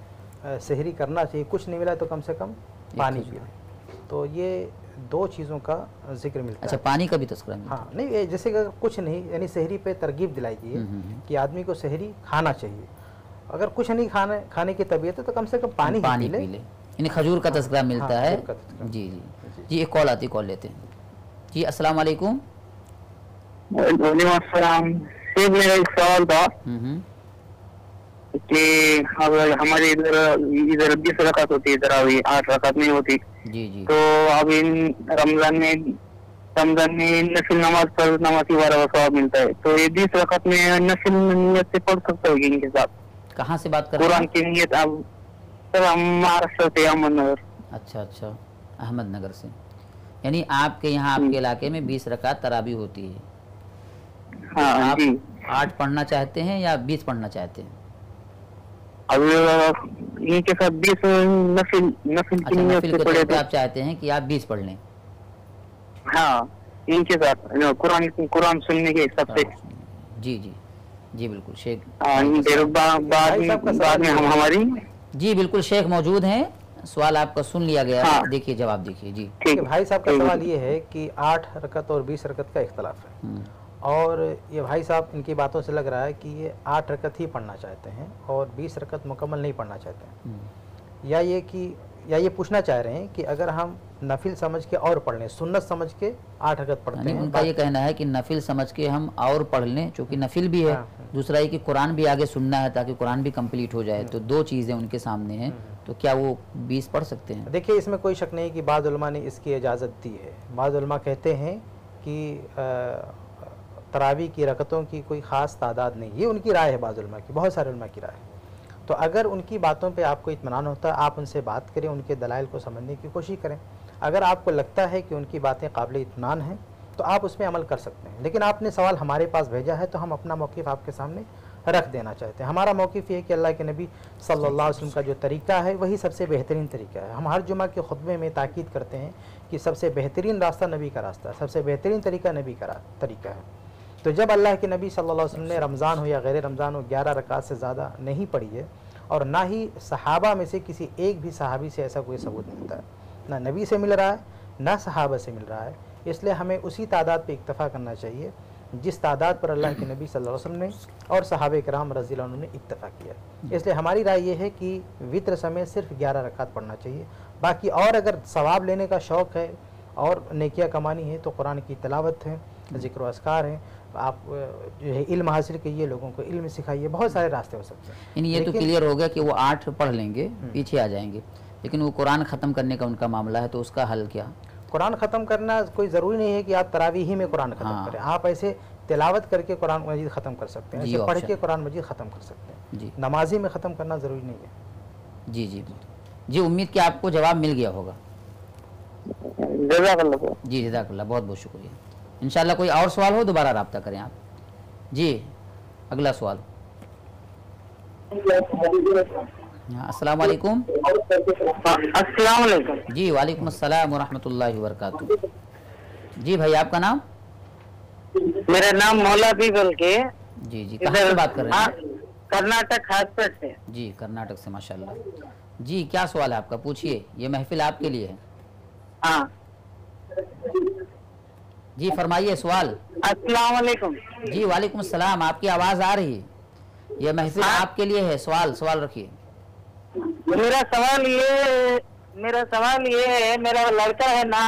[SPEAKER 2] सहरी करना चाहिए। कुछ नहीं मिला तो कम से कम पानी पी लें तो ये दो चीज़ों का ज़िक्र मिलता
[SPEAKER 1] अच्छा
[SPEAKER 2] है।
[SPEAKER 1] पानी का भी तस्करा
[SPEAKER 2] हाँ नहीं जैसे कि कुछ नहीं यानी शहरी पे तरगीब दिलाई गई
[SPEAKER 1] हम्म, हम्म,
[SPEAKER 2] है कि आदमी को शहरी खाना चाहिए। अगर कुछ नहीं खाने खाने की तबीयत है तो कम से कम पानी
[SPEAKER 1] पानी
[SPEAKER 2] पी ले।
[SPEAKER 1] यानी खजूर का तस्करा मिलता
[SPEAKER 2] हाँ,
[SPEAKER 1] है।
[SPEAKER 2] खजूर का तज़किरा।
[SPEAKER 1] जी जी। जी एक कॉल आती कॉल लेते हैं। जी अस्सलाम वालेकुम।
[SPEAKER 5] मेरा एक सवाल था
[SPEAKER 1] हम्म, हम्म,
[SPEAKER 5] कि अगर हमारे इधर इधर बीस रकात होती है तरावी आठ रकात नहीं होती।
[SPEAKER 1] जी जी।
[SPEAKER 5] तो अब इन रमज़ान में रमज़ान में नफिल नमाज़ पर नमाज़ की बारह सवाब मिलता है। तो ये बीस रकात में नफिल नियत से पढ़ सकते हो इनके साथ?
[SPEAKER 1] कहाँ से बात कर
[SPEAKER 5] कुरान की नियत अब सर हम महाराष्ट्र से अहमदनगर।
[SPEAKER 1] अच्छा अच्छा। अहमदनगर से। यानी आपके यहाँ आपके इलाके में बीस रकात तराबी होती है।
[SPEAKER 5] हाँ
[SPEAKER 1] आप आठ पढ़ना चाहते हैं या बीस पढ़ना चाहते हैं?
[SPEAKER 5] अब साथ बीस नफिल नफिल
[SPEAKER 1] अच्छा नफिल के तौर पे
[SPEAKER 5] तो
[SPEAKER 1] आप चाहते हैं कि आप बीस पढ़ लें।
[SPEAKER 5] हाँ इनके साथ कुरान कुरान सुनने के हिसाब से।
[SPEAKER 1] जी जी जी बिल्कुल शेख
[SPEAKER 5] हाँ, बाद में हम हमारी
[SPEAKER 1] जी बिल्कुल शेख मौजूद हैं। सवाल आपका सुन लिया गया। है।
[SPEAKER 5] हाँ।
[SPEAKER 1] देखिए जवाब देखिए जी।
[SPEAKER 2] कि भाई साहब का सवाल ये है कि आठ रकत और बीस रकत का इख्तलाफ है।
[SPEAKER 1] हम्म,
[SPEAKER 2] और ये भाई साहब इनकी बातों से लग रहा है कि ये आठ रकत ही पढ़ना चाहते हैं और बीस रकत मुकम्मल नहीं पढ़ना चाहते हैं।
[SPEAKER 1] हम्म,
[SPEAKER 2] या ये कि या ये पूछना चाह रहे हैं कि अगर हम नफिल समझ के और पढ़ लें सुन्नत समझ के आठ रकत पढ़ते हैं।
[SPEAKER 1] उनका ये कहना है कि नफिल समझ के हम और पढ़ लें क्योंकि नफिल भी है।
[SPEAKER 2] हाँ, हाँ।
[SPEAKER 1] दूसरा ये कि कुरान भी आगे सुनना है ताकि कुरान भी कंप्लीट हो जाए। तो दो चीज़ें उनके सामने हैं। तो क्या वो बीस पढ़ सकते हैं?
[SPEAKER 2] देखिए, इसमें कोई शक नहीं कि बाद ने इसकी इजाज़त दी है। बाद कहते हैं कि तरावी की रकतों की कोई ख़ास तादाद नहीं। ये उनकी राय है बादज़लमा की, बहुत सारे की राय। है तो अगर उनकी बातों पे आपको इतमान होता है आप उनसे बात करें, उनके दलाइल को समझने की कोशिश करें। अगर आपको लगता है कि उनकी बातें काबिल इतमान हैं तो आप उस पर अमल कर सकते हैं। लेकिन आपने सवाल हमारे पास भेजा है तो हम अपना मौक़ आपके सामने रख देना चाहते हैं। हमारा मौक़ ये है कि अल्लाह के नबी सल्लल्लाहु अलैहि वसल्लम का जो तरीका है, वही सबसे बेहतरीन तरीका है। हम हर जुमा के खुतबे में ताकीद करते हैं कि सबसे बेहतरीन रास्ता नबी का रास्ता है, सबसे बेहतरीन तरीका नबी का तरीका है। तो जब अल्लाह के नबी अलैहि वसल्लम ने रमज़ान हो या गैर रमज़ान हो, ग्यारह रकात से ज़्यादा नहीं पढ़ी है और ना ही सहाबा में से किसी एक भी सहाबी से ऐसा कोई सबूत मिलता है। ना नबी से मिल रहा है, ना सहाबा से मिल रहा है। इसलिए हमें उसी तादाद पर इक्तफ़ा करना चाहिए जिस तादाद पर अल्लाह के नबी सल्लल्लाहु अलैहि वसल्लम ने और सहाबे कराम रज़ी ने इक्तफ़ा किया। इसलिए हमारी राय ये है कि वित्र समय सिर्फ़ ग्यारह रकात पढ़ना चाहिए। बाकी और अगर सवाब लेने का शौक़ है और नेकिया कमानी है तो कुरान की तलावत है ज़िक्र अस्कार है। आप जो है इल्म हासिल कीजिए लोगों को इल्म सिखाइए बहुत सारे रास्ते हो सकते हैं।
[SPEAKER 1] ये तो क्लियर हो गया कि वो आठ पढ़ लेंगे पीछे आ जाएँगे। लेकिन वो कुरान ख़त्म करने का उनका मामला है तो उसका हल क्या?
[SPEAKER 2] कुरान ख़त्म करना कोई ज़रूरी नहीं है कि आप तरावी ही में कुरान ख़त्म
[SPEAKER 1] हाँ।
[SPEAKER 2] करें। आप ऐसे तिलावत करके कुरान मजीद ख़त्म कर सकते हैं। ऐसे पढ़ के कुरान मजीद ख़त्म कर सकते हैं।
[SPEAKER 1] जी।
[SPEAKER 2] नमाजी में ख़त्म करना ज़रूरी नहीं है।
[SPEAKER 1] जी जी जी। उम्मीद कि आपको जवाब मिल गया होगा। जी जजाकल्ला बहुत बहुत शुक्रिया। इंशाल्लाह कोई और सवाल हो दोबारा रब्ता करें आप। जी अगला सवाल। अस्सलाम वालेकुम
[SPEAKER 5] अस्सलाम वालेकुम
[SPEAKER 1] जी वालेकुम अस्सलाम वरहमतुल्लाहि वबरकातुहू। जी भाई आपका नाम?
[SPEAKER 5] मेरा नाम मौला बीबल के।
[SPEAKER 1] जी जी कहाँ से बात कर रहे हैं?
[SPEAKER 5] कर्नाटक हाथपेट से।
[SPEAKER 1] जी कर्नाटक से माशाल्लाह। जी क्या सवाल है आपका? पूछिए ये महफिल आपके लिए है।
[SPEAKER 5] हाँ।
[SPEAKER 1] जी फरमाइए सवाल।
[SPEAKER 5] अस्सलाम वालेकुम
[SPEAKER 1] जी वालेकुम अस्सलाम आपकी आवाज़ आ रही है। यह महफिल आपके लिए है सवाल सवाल रखिए।
[SPEAKER 6] मेरा सवाल ये मेरा सवाल ये है मेरा लड़का है ना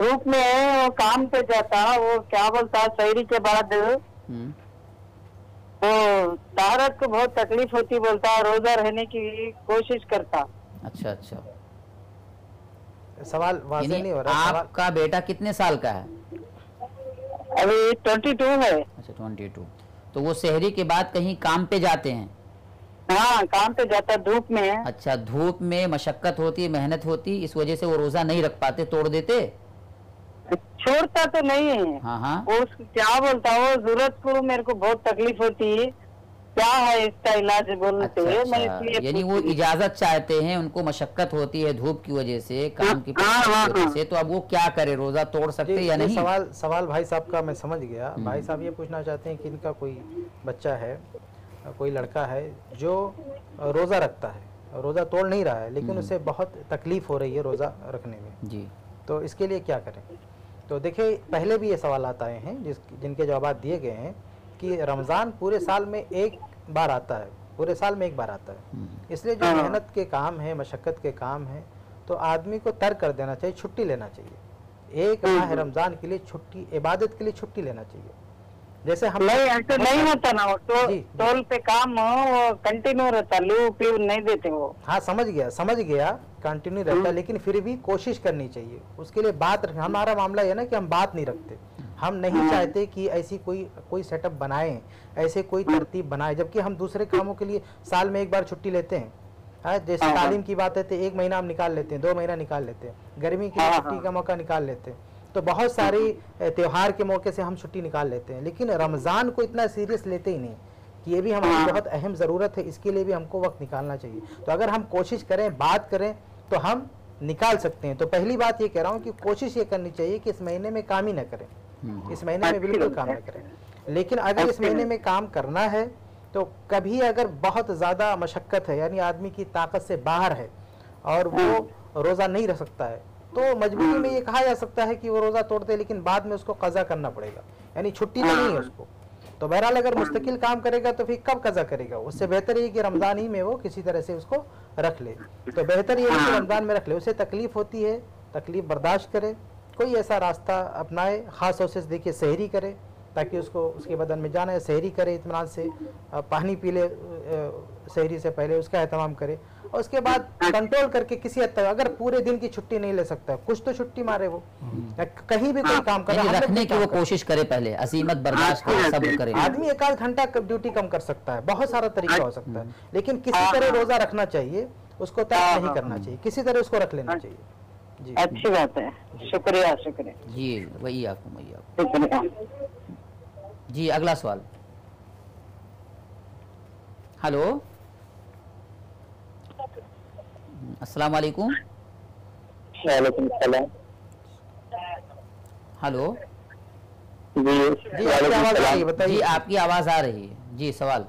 [SPEAKER 6] धूप में वो काम पे जाता वो क्या बोलता शहरी के बाद
[SPEAKER 1] हम्म।
[SPEAKER 6] वो तारत को बहुत तकलीफ़ होती बोलता रोजा रहने की कोशिश करता।
[SPEAKER 1] अच्छा अच्छा।
[SPEAKER 2] सवाल वाजे नहीं हो रहा
[SPEAKER 1] आपका बेटा कितने साल का है?
[SPEAKER 6] अभी ट्वेंटी टू है।
[SPEAKER 1] अच्छा ट्वेंटी टू। तो वो शहरी के बाद कहीं काम पे जाते हैं?
[SPEAKER 6] हाँ काम पे जाता धूप में।
[SPEAKER 1] अच्छा धूप में मशक्कत होती मेहनत होती इस वजह से वो रोजा नहीं रख पाते तोड़ देते?
[SPEAKER 6] छोड़ता तो नहीं है।
[SPEAKER 1] हाँ हाँ।
[SPEAKER 6] वो उस- क्या बोलता वो ज़रूरत को मेरे को बहुत तकलीफ़ होती है। क्या है इसका इलाज बोलते
[SPEAKER 1] अच्छा
[SPEAKER 6] हैं मैं
[SPEAKER 1] अच्छा।
[SPEAKER 6] इसलिए
[SPEAKER 1] यानी वो इजाज़त चाहते हैं उनको मशक्कत होती है धूप की वजह से काम की
[SPEAKER 6] हाँ, हाँ,
[SPEAKER 1] वजह
[SPEAKER 6] हाँ।
[SPEAKER 1] से तो अब वो क्या करे रोजा तोड़ सकते या नहीं?
[SPEAKER 2] सवाल सवाल भाई साहब का मैं समझ गया।
[SPEAKER 1] हम्म।
[SPEAKER 2] भाई साहब ये पूछना चाहते हैं कि इनका कोई बच्चा है? कोई लड़का है जो रोज़ा रखता है रोज़ा तोड़ नहीं रहा है लेकिन
[SPEAKER 1] हम्म।
[SPEAKER 2] उसे बहुत तकलीफ़ हो रही है रोज़ा रखने में।
[SPEAKER 1] जी।
[SPEAKER 2] तो इसके लिए क्या करें? तो देखिए पहले भी ये सवाल आए हैं जिस जिनके जवाब दिए गए हैं कि रमज़ान पूरे साल में एक बार आता है पूरे साल में एक बार आता है।
[SPEAKER 1] हम्म,
[SPEAKER 2] इसलिए जो
[SPEAKER 6] हाँ।
[SPEAKER 2] मेहनत के काम है मशक्क़त के काम है तो आदमी को तर्क कर देना चाहिए छुट्टी लेना चाहिए। एक माह रमज़ान के लिए छुट्टी इबादत के लिए छुट्टी लेना चाहिए। जैसे हम
[SPEAKER 6] नहीं ऐसे नहीं होता ना वो तो। टोल पे काम हो वो कंटिन्यू रहता लीव पीव नहीं देते वो।
[SPEAKER 2] हाँ समझ गया समझ गया कंटिन्यू रहता है लेकिन फिर भी कोशिश करनी चाहिए। उसके लिए बात हमारा मामला ये ना कि हम बात नहीं रखते। हम नहीं चाहते कि ऐसी कोई कोई सेटअप बनाएँ ऐसे कोई तरतीब बनाए जबकि हम दूसरे कामों के लिए साल में एक बार छुट्टी लेते हैं। हाँ, जैसे
[SPEAKER 6] हाँ, हाँ।
[SPEAKER 2] तालीम की बात है तो एक महीना हम निकाल लेते हैं दो महीना निकाल लेते हैं। गर्मी की
[SPEAKER 6] हाँ,
[SPEAKER 2] छुट्टी
[SPEAKER 6] हाँ।
[SPEAKER 2] का मौका निकाल लेते हैं। तो बहुत सारी त्यौहार के मौके से हम छुट्टी निकाल लेते हैं। लेकिन रमज़ान को इतना सीरियस लेते ही नहीं कि ये भी हमारी
[SPEAKER 6] हाँ।
[SPEAKER 2] बहुत अहम ज़रूरत है इसके लिए भी हमको वक्त निकालना चाहिए। तो अगर हम कोशिश करें बात करें तो हम निकाल सकते हैं। तो पहली बात ये कह रहा हूँ कि कोशिश ये करनी चाहिए कि इस महीने में काम ही ना करें।
[SPEAKER 1] हम्म,
[SPEAKER 2] इस महीने में बिल्कुल काम ना करें। लेकिन अगर इस महीने में काम करना है तो कभी अगर बहुत ज़्यादा मशक्क़त है यानी आदमी की ताकत से बाहर है और वो रोज़ा नहीं रह सकता है तो मजबूरी में ये कहा जा सकता है कि वो रोज़ा तोड़ते हैं, लेकिन बाद में उसको कज़ा करना पड़ेगा। यानी छुट्टी तो नहीं है उसको। तो बहरहाल अगर मुस्तकिल काम करेगा तो फिर कब कज़ा करेगा? उससे बेहतर ये कि रमज़ान ही में वो किसी तरह से उसको रख ले। तो बेहतर ये है कि रमज़ान में रख ले। उसे तकलीफ़ होती है तकलीफ़ बर्दाश्त करे कोई ऐसा रास्ता अपनाए ख़ास तौर से देखिए सहरी करे ताकि उसको उसके बदन में जाना है सहरी करे इतमान से पानी पी ले सहरी से पहले उसका एहतमाम करे। और उसके बाद कंट्रोल करके किसी हद तक अगर पूरे दिन की छुट्टी नहीं ले सकता कुछ तो छुट्टी मारे वो। कहीं भी कोई काम कर है,
[SPEAKER 1] रखने की वो कोशिश करे पहले असीमत बर्दाश्त करे सब्र करे।
[SPEAKER 2] आदमी एक आध घंटा ड्यूटी कम कर सकता है बहुत सारा तरीका हो सकता
[SPEAKER 1] हम्म।
[SPEAKER 2] है। लेकिन किसी तरह रोजा रखना चाहिए उसको तय नहीं करना चाहिए किसी तरह उसको रख लेना चाहिए। जी।
[SPEAKER 6] अच्छी बात है शुक्रिया शुक्रिया।
[SPEAKER 1] जी वही आपको वही आपको। जी अगला सवाल। हेलो? अस्सलाम वालेकुम
[SPEAKER 5] वालेकुम सलाम
[SPEAKER 1] हेलो
[SPEAKER 5] जी
[SPEAKER 2] जी आपकी आवाज़ आ रही है
[SPEAKER 1] जी आपकी आवाज़ आ रही है। जी सवाल।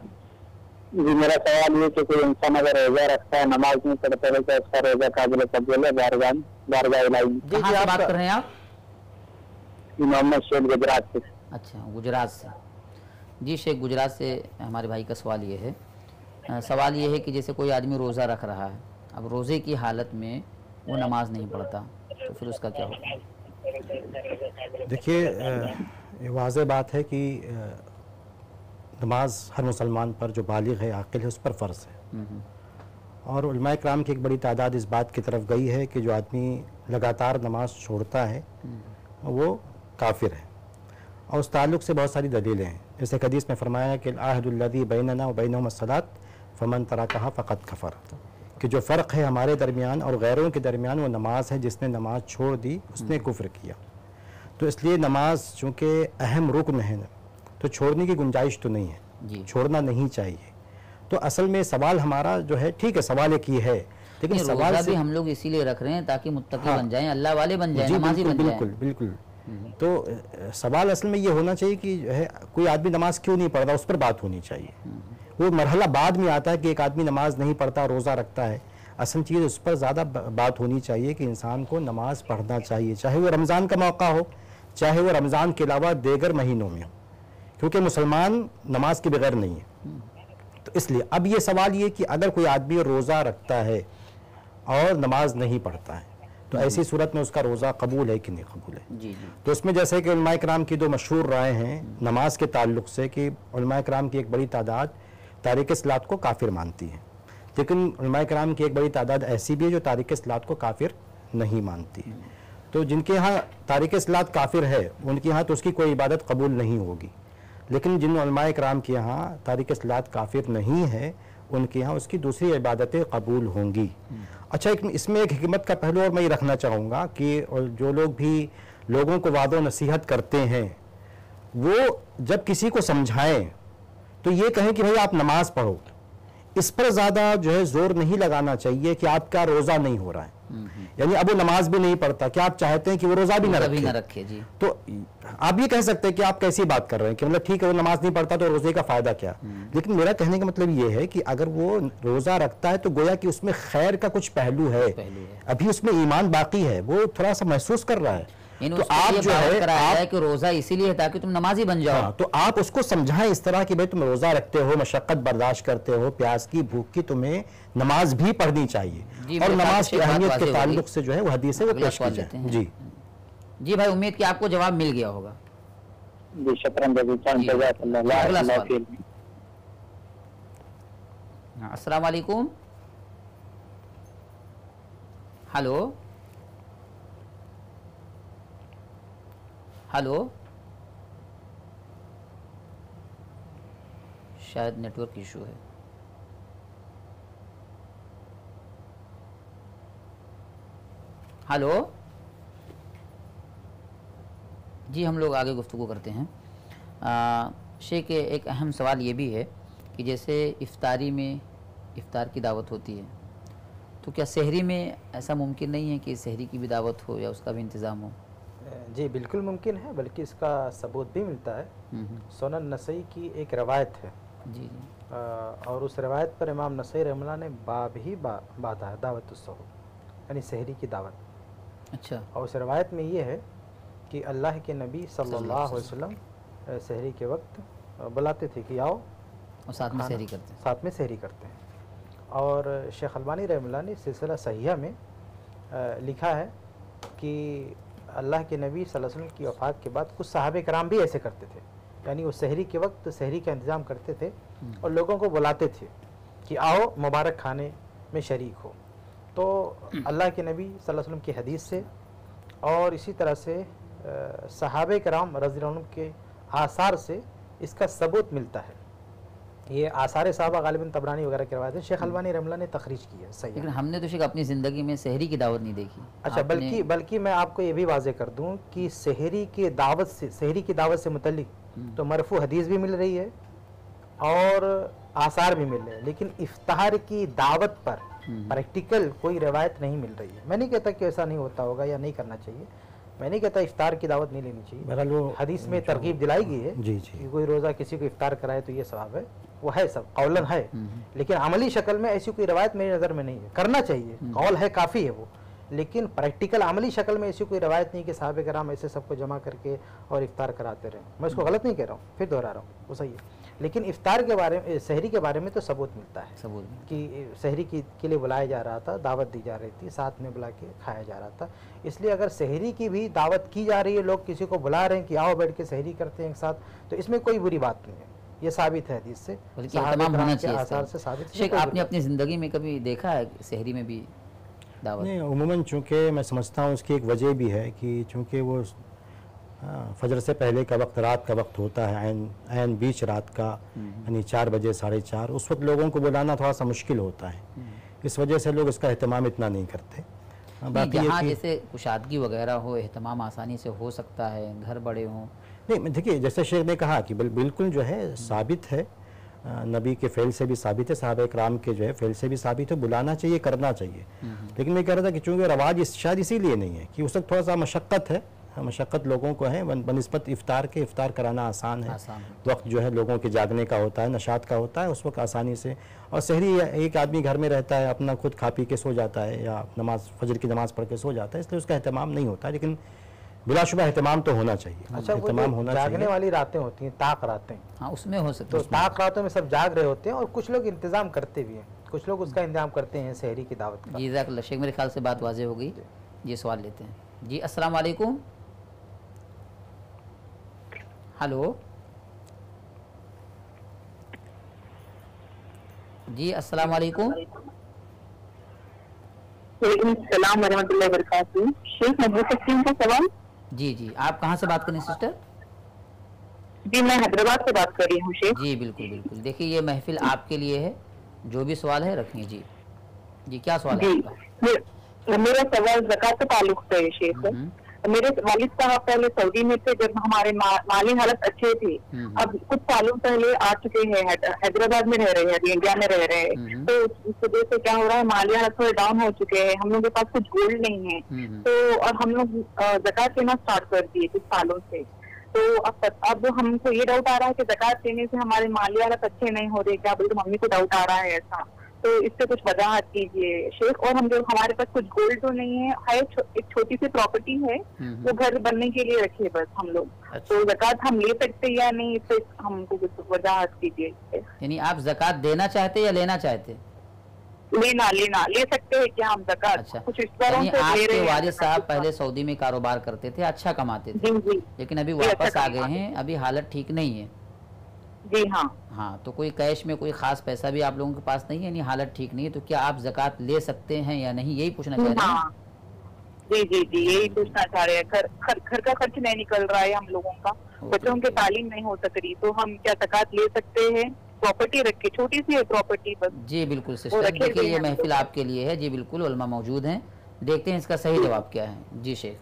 [SPEAKER 5] जी मेरा सवाल ये कि कोई इंसान अगर रोजा रखता है नमाज़ नहीं पढ़ता है तो उसका रोजा काबिल कबूल है बारगान बारगाह? इलाही।
[SPEAKER 2] जी जी
[SPEAKER 1] से बात कर रहे हैं आप।
[SPEAKER 5] मोहम्मद शेख गुजरात से।
[SPEAKER 1] अच्छा गुजरात से। जी शेख गुजरात से हमारे भाई का सवाल ये है। सवाल ये है कि जैसे कोई आदमी रोज़ा रख रहा है अब रोज़े की हालत में वो नमाज़ नहीं पढ़ता तो फिर उसका क्या होगा?
[SPEAKER 4] देखिए वाज बात है कि नमाज़ हर मुसलमान पर जो बालिग है आकिल है उस पर फ़र्ज़ है।
[SPEAKER 1] हम्म, हम्म,
[SPEAKER 4] और कराम की एक बड़ी तादाद इस बात की तरफ़ गई है कि जो आदमी लगातार नमाज़ छोड़ता है वो काफिर है। और उस ताल्लुक से बहुत सारी दलीलें हैं। जैसे हदीस में फरमाया कि आहदुल्लदी बैनना बैन सलात फ़मन तरा कहा फ़कत कफ़र। कि जो फ़र्क है हमारे दरमियान और गैरों के दरमियान वो नमाज़ है जिसने नमाज़ छोड़ दी उसने कुफ्र किया। तो इसलिए नमाज़ चूँकि अहम रुकन है ना, तो छोड़ने की गुंजाइश तो नहीं है। छोड़ना नहीं चाहिए। तो असल में सवाल हमारा जो है ठीक है सवाल एक ही है लेकिन सवाल
[SPEAKER 1] भी हम लोग इसीलिए रख रहे हैं ताकि मुत्तकी
[SPEAKER 4] हाँ।
[SPEAKER 1] बन जाएँ अल्लाह वाले बन जाएँ नमाजी बन जाएँ।
[SPEAKER 4] बिल्कुल बिल्कुल। तो सवाल असल में ये होना चाहिए कि जो है कोई आदमी नमाज़ क्यों नहीं पढ़ रहा उस पर बात होनी चाहिए। वो मरहला बाद में आता है कि एक आदमी नमाज़ नहीं पढ़ता रोज़ा रखता है। असल चीज़ उस पर ज़्यादा बात होनी चाहिए कि इंसान को नमाज़ पढ़ना चाहिए चाहे वो रमज़ान का मौका हो चाहे वो रमज़ान के अलावा देगर महीनों में हो। क्योंकि मुसलमान नमाज़ के बगैर नहीं है। तो इसलिए अब ये सवाल ये कि अगर कोई आदमी रोज़ा रखता है और नमाज़ नहीं पढ़ता है तो ऐसी सूरत में उसका रोज़ा कबूल है कि नहीं कबूल है?
[SPEAKER 1] जी जी।
[SPEAKER 4] तो उसमें जैसे कि कराम की दो मशहूर राय हैं नमाज़ के ताल्लुक से कि कराम की एक बड़ी तादाद तारीक सलात को काफिर मानती है। लेकिन कराम की एक बड़ी तादाद ऐसी भी है जो तारीक सलात को काफिर नहीं मानती। है तो जिनके यहाँ तारीक सलात काफिर है, उनके यहाँ तो उसकी कोई इबादत कबूल नहीं होगी। लेकिन जिन कराम के यहाँ तारीक सलात काफिर नहीं है, उनके यहाँ उसकी दूसरी इबादतें कबूल होंगी। अच्छा एक इसमें एक हिकमत का पहलू और मैं ये रखना चाहूँगा कि जो लोग भी लोगों को वादो नसीहत करते हैं, वो जब किसी को समझाएँ तो ये कहें कि भाई आप नमाज़ पढ़ो। इस पर ज़्यादा जो है ज़ोर नहीं लगाना चाहिए कि आपका रोज़ा नहीं हो रहा है। यानी अब वो नमाज़ भी नहीं पढ़ता क्या आप चाहते हैं कि वो रोज़ा भी ना रखे?
[SPEAKER 1] ना रखे जी।
[SPEAKER 4] तो आप ये कह सकते हैं कि आप कैसी बात कर रहे हैं कि मतलब ठीक है वो नमाज़ नहीं पढ़ता तो रोज़े का फ़ायदा क्या? लेकिन मेरा कहने का मतलब ये है कि अगर वो रोजा रखता है तो गोया कि उसमें खैर का कुछ पहलू है। अभी उसमें ईमान बाकी है वो थोड़ा सा महसूस कर रहा है। तो आप जो है आप
[SPEAKER 1] है कि रोजा इसीलिए है ताकि तुम नमाजी बन जाओ।
[SPEAKER 4] हाँ, तो आप उसको समझाएँ इस तरह कि भाई तुम रोजा रखते हो मशक्कत बर्दाश्त करते हो प्यास की भूख की तुम्हें नमाज़ भी पढ़नी चाहिए। और नमाज़ की अहमियत के ताल्लुक से जो है वो हदीस है वो पेश की जाए जी।
[SPEAKER 1] जी भाई उम्मीद कि आपको जवाब मिल गया होगा। हाँ, अस्सलाम वालेकुम। हेलो। हेलो। शायद नेटवर्क इशू है। हेलो। जी, हम लोग आगे गुफ्तु करते हैं। शेख, एक अहम सवाल ये भी है कि जैसे इफ्तारी में इफ्तार की दावत होती है तो क्या शहरी में ऐसा मुमकिन नहीं है कि शहरी की भी दावत हो या उसका भी इंतज़ाम हो?
[SPEAKER 2] जी बिल्कुल मुमकिन है बल्कि इसका सबूत भी मिलता है।
[SPEAKER 1] हम्म, हम्म,
[SPEAKER 2] सोनन नसई की एक रवायत है।
[SPEAKER 1] जी जी।
[SPEAKER 2] और उस रवायत पर इमाम नसई रहमला ने बाब ही बा, बांधा है दावत उसो यानी शहरी की दावत।
[SPEAKER 1] अच्छा।
[SPEAKER 2] और उस रवायत में ये है कि अल्लाह के नबी सल्लल्लाहु अलैहि वसल्लम शहरी के वक्त बुलाते थे कि आओ।
[SPEAKER 1] और साथ में शहरी करते हैं।
[SPEAKER 2] साथ में सहरी करते हैं। और शेख अलबानी रहमल्ला ने सिलसिला सहिया में लिखा है कि अल्लाह के नबी वसल्लम की वफ़ात के बाद कुछ सहाबे कराम भी ऐसे करते थे। यानी वो सहरी के वक्त सहरी का इंतज़ाम करते थे और लोगों को बुलाते थे कि आओ मुबारक खाने में शरीक हो। तो अल्लाह के नबी वसल्लम की हदीस से और इसी तरह से सहाबे कराम रज़ी के आसार से इसका सबूत मिलता है। ये आसार साहबा गालिबन तबरानी वगैरह की रवायत है शेख अलवानी रमला ने तखरीज की है सही
[SPEAKER 1] लेकिन हमने तो शेख अपनी ज़िंदगी में शहरी की दावत नहीं देखी।
[SPEAKER 2] अच्छा बल्कि बल्कि मैं आपको ये भी वाजे कर दूँ कि शहरी के दावत से शहरी की दावत से मुतलिक तो मरफू हदीस भी मिल रही है और आसार भी मिल रहे हैं। लेकिन इफ्तार की दावत पर प्रैक्टिकल कोई रवायत नहीं मिल रही है। मैं नहीं कहता कि ऐसा नहीं होता होगा या नहीं करना चाहिए। मैं नहीं कहता इफ्तार की दावत नहीं लेनी चाहिए।
[SPEAKER 4] बहरहाल वो
[SPEAKER 2] हदीस में तरकीब दिलाई गई है
[SPEAKER 4] जी, जी।
[SPEAKER 2] कि कोई रोज़ा किसी को इफ्तार कराए तो ये सवाब है। वो है सब कौलन है। लेकिन अमली शक्ल में ऐसी कोई रवायत मेरी नज़र में नहीं है। करना चाहिए। कौल है काफ़ी है वो। लेकिन प्रैक्टिकल अमली शक्ल में ऐसी कोई रवायत नहीं कि साहब कराम ऐसे सबको जमा करके और इफ्तार कराते रहे। मैं इसको गलत नहीं कह रहा हूँ फिर दोहरा रहा हूँ। वो सही है। लेकिन इफ्तार के बारे में शहरी के बारे में तो सबूत मिलता है
[SPEAKER 1] सबूत
[SPEAKER 2] कि शहरी की के लिए बुलाया जा रहा था दावत दी जा रही थी साथ में बुला के खाया जा रहा था। इसलिए अगर शहरी की भी दावत की जा रही है लोग किसी को बुला रहे हैं कि आओ बैठ के शहरी करते हैं एक साथ तो इसमें कोई बुरी बात नहीं है। ये साबित है हदीस से। कराम
[SPEAKER 1] होना चाहिए
[SPEAKER 2] आसार से साबित
[SPEAKER 1] शेख आपने अपनी ज़िंदगी में कभी देखा है शहरी में भी दावत?
[SPEAKER 4] नहीं उमूमन चूँकि मैं समझता हूँ उसकी एक वजह भी है कि चूँकि वो हाँ, फजर से पहले का वक्त रात का वक्त होता है ऐन बीच रात का यानी चार बजे साढ़े चार उस वक्त लोगों को बुलाना थोड़ा सा मुश्किल होता है। इस वजह से लोग इसका अहतमाम इतना नहीं करते। हाँ, बाकी ये
[SPEAKER 1] जहाँ
[SPEAKER 4] कि-
[SPEAKER 1] जैसे कुशादगी वगैरह हो एहतमाम आसानी से हो सकता है घर बड़े हों।
[SPEAKER 4] नहीं देखिए जैसे शेख ने कहा कि बिल, बिल्कुल जो है साबित है। नबी के फेल से भी साबित है साहब कराम के जो है फेल से भी साबित है बुलाना चाहिए करना चाहिए। लेकिन मैं कह रहा था कि चूँकि रवाज इस शायद इसीलिए नहीं है कि उस वक्त थोड़ा सा मशक्क़त है हाँ, मशक्क़त लोगों को है बन- बनस्बत इफ्तार के इफ्तार कराना आसान है। वक्त जो है लोगों के जागने का होता है नशात का होता है उस वक्त आसानी से। और शहरी एक आदमी घर में रहता है अपना खुद खा पी के सो जाता है या नमाज़ फजर की नमाज़ पढ़ के सो जाता है इसलिए उसका अहतमाम नहीं होता लेकिन बिलाशुबा अहतमाम तो होना चाहिए।
[SPEAKER 2] अच्छा
[SPEAKER 4] अहतमाम होना
[SPEAKER 2] जागने
[SPEAKER 4] चाहिए
[SPEAKER 2] वाली रातें होती हैं ताक रातें।
[SPEAKER 1] हाँ उसमें हो सकता
[SPEAKER 2] तो ताक रातों में सब जाग रहे होते हैं और कुछ लोग इंतज़ाम करते भी हैं। कुछ लोग उसका इंतज़ाम करते हैं शहरी की दावत का।
[SPEAKER 1] जी शेख मेरे ख्याल से बात वाजे हो गई ये सवाल लेते हैं। जी अस्सलाम वालेकुम। हेलो। जी अस्सलाम वालेकुम
[SPEAKER 3] सलाम वरहमतुल्लाहि वबरकातुहू। शेख सकती हूँ सवाल।
[SPEAKER 1] जी जी। आप कहाँ से बात करें सिस्टर?
[SPEAKER 3] जी मैं हैदराबाद से बात कर रही हूँ शेख।
[SPEAKER 1] जी बिल्कुल बिल्कुल। देखिए ये महफिल आपके लिए है। जो भी सवाल है रखिए जी। जी क्या सवाल है आपका?
[SPEAKER 3] मेरा सवाल जक़ात से ताल्लुक से है शेख।
[SPEAKER 1] हम्म।
[SPEAKER 3] मेरे वालिद साहब पहले सऊदी में थे जब हमारे मा, माली हालत अच्छे थे। अब कुछ सालों पहले आ चुके हैं हैद- हैदराबाद में रह रहे हैं अभी इंडिया में रह रहे। हैं तो इस वजह से क्या हो रहा है माली हालत थोड़े डाउन हो चुके हैं हम लोग के पास कुछ गोल्ड नहीं है। तो और हम लोग जक़ात देना स्टार्ट कर दिए कुछ सालों से तो अब अब हमको ये डाउट आ रहा है कि जक़ात देने से हमारे माली हालत अच्छे नहीं हो रहे क्या बोलते मम्मी को डाउट आ रहा है ऐसा तो इससे कुछ वजाहत कीजिए। शेख और हम जो हमारे पास कुछ गोल्ड तो नहीं है है छो, एक छोटी सी प्रॉपर्टी है
[SPEAKER 1] हम्म।
[SPEAKER 3] वो घर बनने के लिए रखिए बस हम लोग।
[SPEAKER 1] अच्छा।
[SPEAKER 3] तो जक़ात हम ले सकते हैं या नहीं इससे हमको कुछ वजाहत कीजिए।
[SPEAKER 1] यानी आप जक़ात देना चाहते या लेना चाहते?
[SPEAKER 3] लेना लेना ले सकते हैं क्या हम जक़ात?
[SPEAKER 1] अच्छा।
[SPEAKER 3] कुछ इस तरह से
[SPEAKER 1] आपके साहब पहले सऊदी में कारोबार करते थे अच्छा कमाते थे।
[SPEAKER 3] जी जी।
[SPEAKER 1] लेकिन अभी
[SPEAKER 3] अच्छा
[SPEAKER 1] वापस आ गए हैं। अभी हालत ठीक नहीं है।
[SPEAKER 3] जी हाँ।
[SPEAKER 1] हाँ तो कोई कैश में कोई खास पैसा भी आप लोगों के पास नहीं है यानी हालत ठीक नहीं है तो क्या आप जक़ात ले सकते हैं या नहीं? यही पूछना चाह रहे हैं
[SPEAKER 3] हाँ। जी जी जी यही पूछना चाह रहे हैं। घर घर घर का खर्च नहीं निकल रहा है हम लोगों का। बच्चों की तालीम नहीं हो सक रही तो हम क्या जक़ात ले सकते हैं? प्रॉपर्टी रखे छोटी सी है प्रॉपर्टी बस।
[SPEAKER 1] जी बिल्कुल सिस्टर देखिए ये महफिल
[SPEAKER 3] तो-
[SPEAKER 1] आपके लिए है। जी बिल्कुल उलमा मौजूद हैं। देखते हैं इसका सही जवाब क्या है। जी शेख।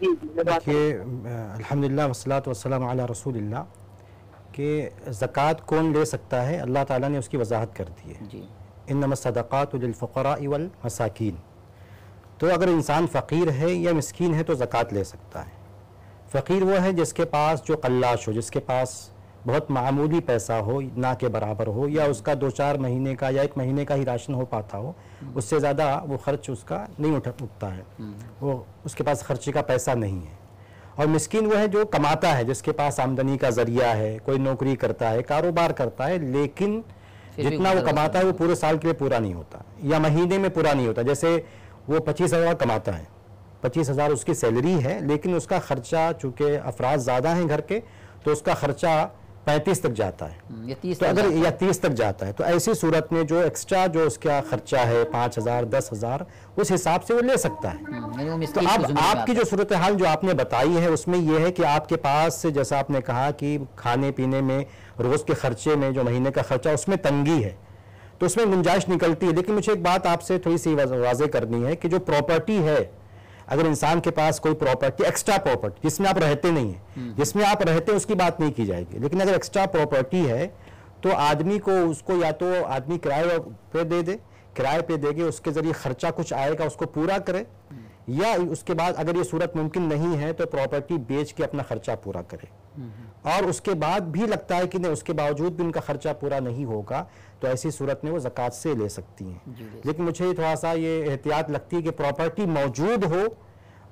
[SPEAKER 3] जी जी
[SPEAKER 4] देखिए अल्हम्दुलिल्लाह वस्सलातु वस्सलाम अला रसूलिल्लाह। कि ज़क़़त कौन ले सकता है? अल्लाह ताला ने उसकी वजाहत कर दी है। इन सदक़ात लफ़रा वल मसाकिन। तो अगर इंसान फ़कीर है या मस्किन है तो ज़क़़त ले सकता है। फ़कीर वो है जिसके पास जो कल्लाश हो जिसके पास बहुत मामूली पैसा हो ना के बराबर हो या उसका दो चार महीने का या एक महीने का ही राशन हो पाता हो उससे ज़्यादा वो खर्च उसका नहीं उठ उठता है। वो उसके पास खर्चे का पैसा नहीं है। और मिस्किन वो है जो कमाता है जिसके पास आमदनी का ज़रिया है कोई नौकरी करता है कारोबार करता है लेकिन जितना वो कमाता है वो पूरे साल के लिए पूरा नहीं होता या महीने में पूरा नहीं होता। जैसे वो पच्चीस हज़ार कमाता है पच्चीस हज़ार उसकी सैलरी है लेकिन उसका खर्चा चूँकि अफराज ज़्यादा हैं घर के तो उसका खर्चा पैंतीस तक जाता है।
[SPEAKER 1] हम्म, ये तीस
[SPEAKER 4] तो अगर या तीस तक जाता है तो ऐसी सूरत में जो एक्स्ट्रा जो उसका खर्चा है पाँच हज़ार दस हज़ार उस हिसाब से वो ले सकता है।
[SPEAKER 1] हम्म,
[SPEAKER 4] तो अब आपकी जो सूरत हाल जो आपने बताई है उसमें यह है कि आपके पास जैसा आपने कहा कि खाने पीने में रोज़ के खर्चे में जो महीने का खर्चा उसमें तंगी है। तो उसमें गुंजाइश निकलती है। लेकिन मुझे एक बात आपसे थोड़ी सी वाजे करनी है कि जो प्रॉपर्टी है अगर इंसान के पास कोई प्रॉपर्टी एक्स्ट्रा प्रॉपर्टी जिसमें आप रहते नहीं है जिसमें आप रहते हैं उसकी बात नहीं की जाएगी। लेकिन अगर एक्स्ट्रा प्रॉपर्टी है तो आदमी को उसको या तो आदमी किराए पे दे दे किराए पे देगे उसके ज़रिए खर्चा कुछ आएगा उसको पूरा करे। या उसके बाद अगर ये सूरत मुमकिन नहीं है तो प्रॉपर्टी बेच के अपना खर्चा पूरा करे। और उसके बाद भी लगता है कि नहीं उसके बावजूद भी उनका खर्चा पूरा नहीं होगा तो ऐसी सूरत में वो जक़ात से ले सकती हैं। लेकिन मुझे थोड़ा सा ये एहतियात लगती है कि प्रॉपर्टी मौजूद हो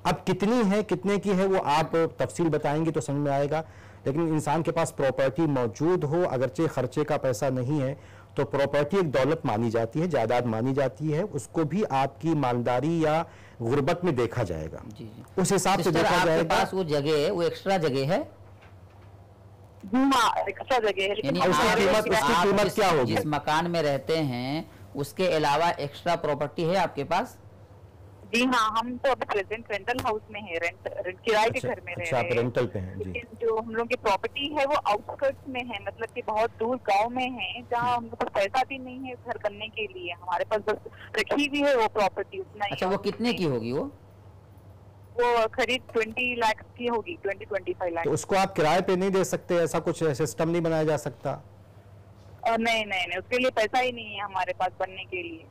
[SPEAKER 4] अब कितनी है कितने की है वो आप तफसील बताएँगे तो समझ में आएगा। लेकिन इंसान के पास प्रॉपर्टी मौजूद हो अगरचे खर्चे का पैसा नहीं है तो प्रॉपर्टी एक दौलत मानी जाती है जायदाद मानी जाती है उसको भी आपकी मालदारी या गुर्बत में देखा जाएगा।
[SPEAKER 1] जी जी।
[SPEAKER 4] उस हिसाब से देखा जाएगा।
[SPEAKER 1] पास वो जगह है वो एक्स्ट्रा जगह है
[SPEAKER 3] हाँ अच्छा जगह है
[SPEAKER 4] उसकी कीमत- उसकी क्या होगी?
[SPEAKER 1] जिस मकान में रहते हैं उसके अलावा एक्स्ट्रा प्रॉपर्टी है आपके पास?
[SPEAKER 3] जी हाँ हम तो अभी प्रेजेंट रेंटल हाउस में है रेंट रेंट किराए के
[SPEAKER 4] अच्छा
[SPEAKER 3] घर में रह
[SPEAKER 4] अच्छा
[SPEAKER 3] रहे हैं।
[SPEAKER 4] रेंटल पे हैं जी।
[SPEAKER 3] लेकिन जो हम लोग की प्रॉपर्टी है वो आउटस्कर्ट्स में है मतलब कि बहुत दूर गाँव में है जहाँ हम लोग को पैसा भी नहीं है घर करने के लिए। हमारे पास बस रखी हुई है वो प्रॉपर्टी उतना ही
[SPEAKER 1] अच्छा वो कितने की होगी वो?
[SPEAKER 3] वो करीब ट्वेंटी लाख की होगी ट्वेंटी ट्वेंटी फाइव लाख
[SPEAKER 4] तो उसको आप किराए पे नहीं दे सकते ऐसा कुछ सिस्टम नहीं बनाया जा सकता?
[SPEAKER 3] और नहीं नहीं नहीं उसके लिए पैसा ही नहीं है हमारे पास बनने के लिए।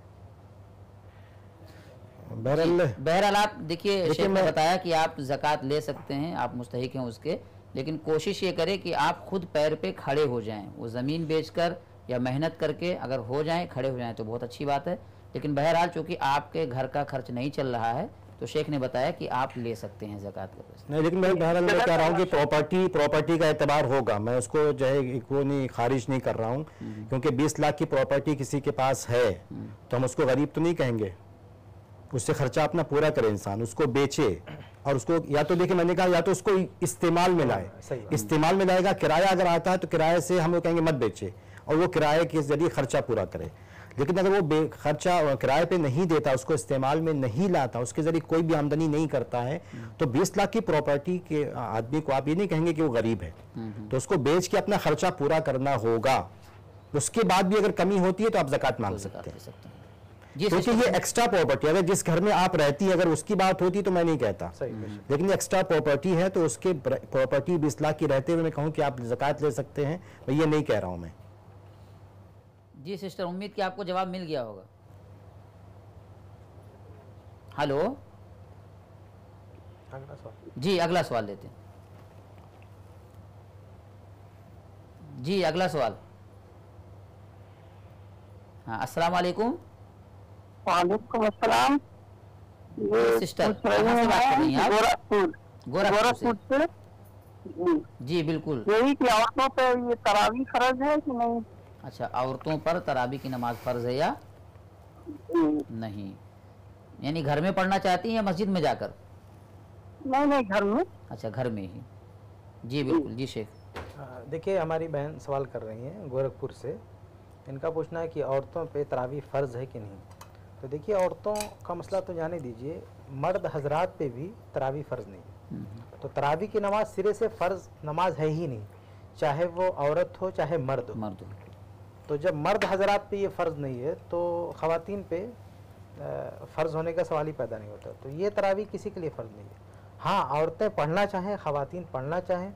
[SPEAKER 4] बहरहाल
[SPEAKER 1] बहरहाल आप देखिए
[SPEAKER 4] देखिए
[SPEAKER 1] शेख ने बताया कि आप जक़ात ले सकते हैं आप मुस्तहिक हैं उसके लेकिन कोशिश ये करें कि आप खुद पैर पे खड़े हो जाएँ वो ज़मीन बेचकर या मेहनत करके अगर हो जाएँ खड़े हो जाएँ तो बहुत अच्छी बात है। लेकिन बहरहाल चूँकि आपके घर का खर्च नहीं चल रहा है तो शेख ने बताया कि आप ले सकते हैं ज़क़़त का पैसा।
[SPEAKER 4] नहीं लेकिन मैं बहरहाल मैं कह रहा हूँ कि प्रॉपर्टी प्रॉपर्टी का एतबार होगा। मैं उसको जो है वो नहीं खारिज नहीं कर रहा हूँ क्योंकि 20 लाख की प्रॉपर्टी किसी के पास है तो हम उसको गरीब तो नहीं कहेंगे। उससे खर्चा अपना पूरा करे इंसान उसको बेचे और उसको या तो देखिए मैंने कहा या तो उसको इस्तेमाल में लाए। इस्तेमाल में लाएगा किराया अगर आता है तो किराए से हम लोग कहेंगे मत बेचे और वो किराए के ज़रिए खर्चा पूरा करे। लेकिन अगर वो खर्चा किराए पे नहीं देता उसको इस्तेमाल में नहीं लाता उसके ज़रिए कोई भी आमदनी नहीं करता है तो 20 लाख की प्रॉपर्टी के आदमी को आप ये नहीं कहेंगे कि वो गरीब है। तो उसको बेच के अपना खर्चा पूरा करना होगा। उसके बाद भी अगर कमी होती है तो आप जक़ात मांग सकते हैं
[SPEAKER 1] ले सकते हैं।
[SPEAKER 4] क्योंकि ये एक्स्ट्रा प्रॉपर्टी अगर जिस घर में आप रहती है अगर उसकी बात होती तो मैं नहीं कहता।
[SPEAKER 2] सही
[SPEAKER 4] लेकिन ये एक्स्ट्रा प्रॉपर्टी है तो उसके प्रॉपर्टी बीस लाख की रहते हुए मैं कहूँ कि आप जक़ात ले सकते हैं। मैं ये नहीं कह रहा हूँ मैं।
[SPEAKER 1] जी सिस्टर उम्मीद कि आपको जवाब मिल गया होगा। हेलो?
[SPEAKER 2] अगला सवाल।
[SPEAKER 1] जी अगला सवाल लेते हैं। जी अगला सवाल। हाँ अस्सलाम वालेकुम।
[SPEAKER 6] वालेकुम अस्सलाम।
[SPEAKER 1] सिस्टर,
[SPEAKER 6] पूछ रहे
[SPEAKER 1] कहाँ से बात कर रही
[SPEAKER 6] गोरखपुर।
[SPEAKER 1] गोरखपुर से।
[SPEAKER 6] जी।
[SPEAKER 1] जी बिल्कुल।
[SPEAKER 6] यही कि औरतों पे ये तरावी फ़र्ज़ है कि नहीं?
[SPEAKER 1] अच्छा औरतों पर तराबी की नमाज़ फ़र्ज़ है या नहीं? यानी घर में पढ़ना चाहती हैं या मस्जिद में जाकर?
[SPEAKER 6] नहीं नहीं घर में।
[SPEAKER 1] अच्छा घर में ही। जी बिल्कुल जी शेख।
[SPEAKER 2] देखिए हमारी बहन सवाल कर रही हैं गोरखपुर से। इनका पूछना है कि औरतों पे तरावी फ़र्ज़ है कि नहीं? तो देखिए औरतों का मसला तो जाने दीजिए मर्द हजरात पे भी तरावी फ़र्ज़ नहीं है। तो तरावी की नमाज़ सिरे से फ़र्ज़ नमाज़ है ही नहीं। चाहे वो औरत हो चाहे मर्द हो।
[SPEAKER 1] मर्द
[SPEAKER 2] तो जब मर्द हजरात पे ये फ़र्ज़ नहीं है तो ख़वातीन पे फ़र्ज़ होने का सवाल ही पैदा नहीं होता। तो ये तरावी किसी के लिए फ़र्ज़ नहीं है। हाँ औरतें पढ़ना चाहें ख़वातीन पढ़ना चाहें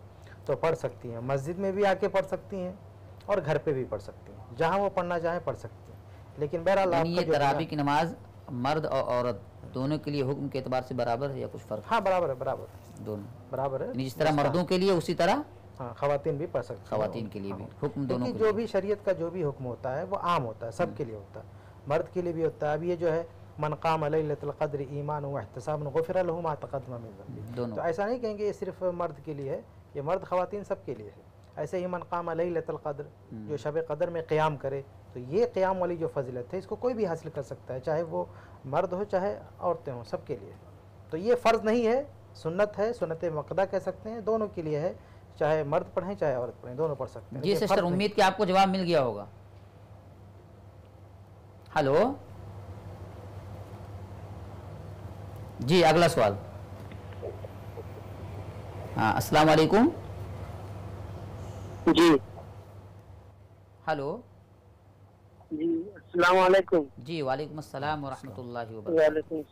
[SPEAKER 2] तो पढ़ सकती हैं। मस्जिद में भी आके पढ़ सकती हैं और घर पे भी पढ़ सकती हैं। जहाँ वो पढ़ना चाहें पढ़ सकती हैं। लेकिन बहरहाल
[SPEAKER 1] ये
[SPEAKER 2] जो
[SPEAKER 1] तराबी की नमाज़ मर्द और औरत दोनों के लिए हुक्म के एतबार से बराबर है या कुछ फ़र्क
[SPEAKER 2] हाँ? बराबर है बराबर
[SPEAKER 1] दोनों।
[SPEAKER 2] बराबर है।
[SPEAKER 1] जिस तरह मर्दों के लिए उसी तरह
[SPEAKER 2] हाँ ख़वातीन भी पढ़ सकती हैं।
[SPEAKER 1] खवातीन के लिए भी। हुक्म दोनों
[SPEAKER 2] क्योंकि
[SPEAKER 1] के
[SPEAKER 2] जो भी शरीयत का जो भी हुक्म होता है वो आम होता है सबके लिए होता है। मर्द के लिए भी होता है। अब ये जो है मन काम लैलतलक़द्र ईमान व एहतसाब गफ़िर लहु मा तक़द्दम मिन तो ऐसा नहीं कहेंगे ये सिर्फ़ मर्द के लिए है ये मर्द ख़वान सब के लिए है। ऐसे ही मन काम लैलतलक़द्र जो शब कदर में क़्याम करे तो ये क़्याम वाली जो फजीलत है इसको कोई भी हासिल कर सकता है चाहे वो मर्द हो चाहे औरतें हों सबके लिए। तो ये फ़र्ज़ नहीं है सुन्नत है सुनत मकदा कह सकते हैं दोनों के लिए है। चाहे मर्द पढ़ें चाहे औरत पढ़ें दोनों पढ़ सकते हैं।
[SPEAKER 1] जी सिस्टर उम्मीद कि आपको जवाब मिल गया होगा। हेलो? जी अगला सवाल। हाँ अस्सलाम वालेकुम।
[SPEAKER 6] जी।
[SPEAKER 1] हेलो?
[SPEAKER 6] जी अस्सलाम वालेकुम।
[SPEAKER 1] जी वालेकुम अस्सलाम व रहमतुल्लाहि व बरकातहू।
[SPEAKER 6] वालेकुम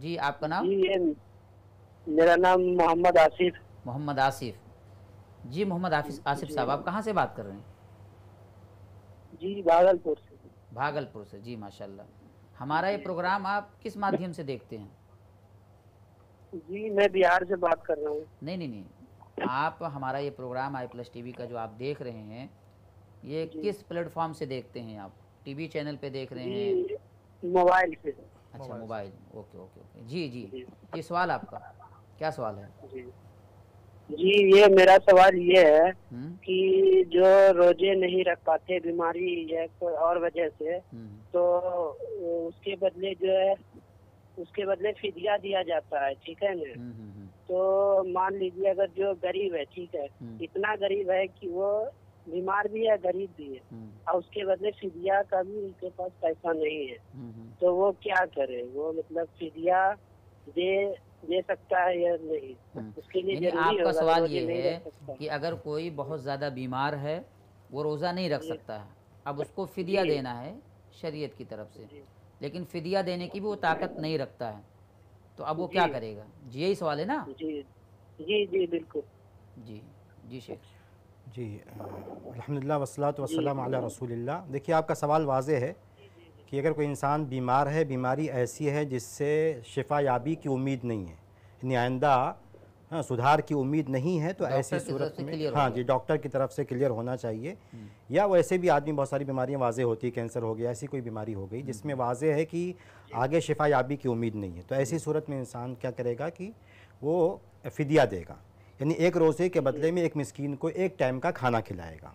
[SPEAKER 1] जी आपका नाम?
[SPEAKER 6] जी मेरा नाम मोहम्मद आसिफ
[SPEAKER 1] मोहम्मद आसिफ। जी मोहम्मद आसिफ आसिफ साहब आप कहाँ से बात कर रहे हैं?
[SPEAKER 6] जी भागलपुर से।
[SPEAKER 1] भागलपुर से। जी माशाल्लाह। हमारा ये प्रोग्राम आप किस माध्यम से देखते हैं?
[SPEAKER 6] जी मैं बिहार से बात कर रहा हूँ।
[SPEAKER 1] नहीं नहीं नहीं। आप हमारा ये प्रोग्राम आई प्लस टीवी का जो आप देख रहे हैं ये किस प्लेटफॉर्म से देखते हैं आप? टीवी चैनल पे देख रहे हैं?
[SPEAKER 6] मोबाइल से।
[SPEAKER 1] अच्छा मोबाइल ओके ओके ओके। जी। जी। ये सवाल आपका। क्या सवाल है?
[SPEAKER 6] जी। जी ये मेरा सवाल ये है
[SPEAKER 1] हम्म।
[SPEAKER 6] कि जो रोज़े नहीं रख पाते बीमारी या कोई और वजह से
[SPEAKER 1] हम्म।
[SPEAKER 6] तो उसके बदले जो है उसके बदले फिदिया दिया जाता है ठीक है ना?
[SPEAKER 1] हम्म,
[SPEAKER 6] तो मान लीजिए अगर जो गरीब है ठीक है। इतना गरीब है कि वो बीमार भी है गरीब भी है और उसके बदले फिदिया का भी उनके पास पैसा नहीं है। तो वो क्या करे? वो मतलब फिदिया दे दे सकता है या नहीं?
[SPEAKER 1] हम्म।
[SPEAKER 6] उसके लिए
[SPEAKER 1] आपका सवाल ये है कि अगर कोई बहुत ज़्यादा बीमार है वो रोज़ा नहीं रख सकता है। अब उसको फिदिया देना है शरीयत की तरफ़ से। लेकिन फिदिया देने की भी वो ताकत नहीं रखता है। तो अब वो क्या करेगा? जी यही सवाल है ना?
[SPEAKER 6] जी। जी जी बिल्कुल।
[SPEAKER 1] जी। जी शेख।
[SPEAKER 4] जी अल्हम्दुलिल्लाह वसलात वसलाम अला रसूलिल्लाह। देखिए आपका सवाल वाज़े है। कि अगर कोई इंसान बीमार है बीमारी ऐसी है जिससे शिफा याबी की उम्मीद नहीं है यानी आइंदा हाँ सुधार की उम्मीद नहीं है तो ऐसी सूरत में
[SPEAKER 1] हाँ
[SPEAKER 4] जी डॉक्टर की तरफ़ से क्लियर होना चाहिए। या वैसे भी आदमी बहुत सारी बीमारियाँ वाजे होती है कैंसर हो गया ऐसी कोई बीमारी हो गई जिसमें वाजे है कि आगे शिफा याबी की उम्मीद नहीं है। तो ऐसी सूरत में इंसान क्या करेगा कि वो फिदिया देगा यानी एक रोज़े के बदले में एक मिस्कीन को एक टाइम का खाना खिलाएगा।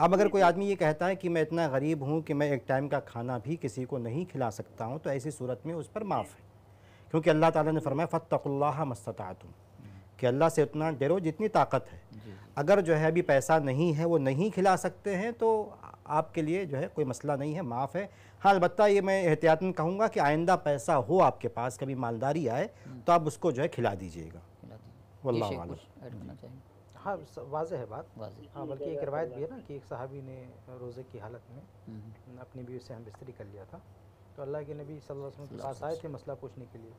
[SPEAKER 4] अब अगर कोई आदमी ये कहता है कि मैं इतना गरीब हूँ कि मैं एक टाइम का खाना भी किसी को नहीं खिला सकता हूँ तो ऐसी सूरत में उस पर माफ़ है। क्योंकि अल्लाह ताला ने फरमाया फ़त्तकुल्लाह मस्ततातुम। कि अल्लाह से उतना डरो जितनी ताकत है। अगर जो है अभी पैसा नहीं है वो नहीं खिला सकते हैं तो आपके लिए जो है कोई मसला नहीं है माफ़ है। हाँ अलबत्ता ये मैं एहतियातन कहूँगा कि आइंदा पैसा हो आपके पास कभी मालदारी आए तो आप उसको जो है खिला दीजिएगा।
[SPEAKER 1] खिला
[SPEAKER 2] हाँ वाजह है बात। हाँ बल्कि एक रवायत भी है ना कि एक सहाबी ने रोज़े की हालत में
[SPEAKER 1] हम्म,
[SPEAKER 2] अपनी बीवी से हम बिस्तरी कर लिया था। तो अल्लाह के नबी सल्लल्लाहु अलैहि वसल्लम के पास आए थे मसला पूछने के लिए।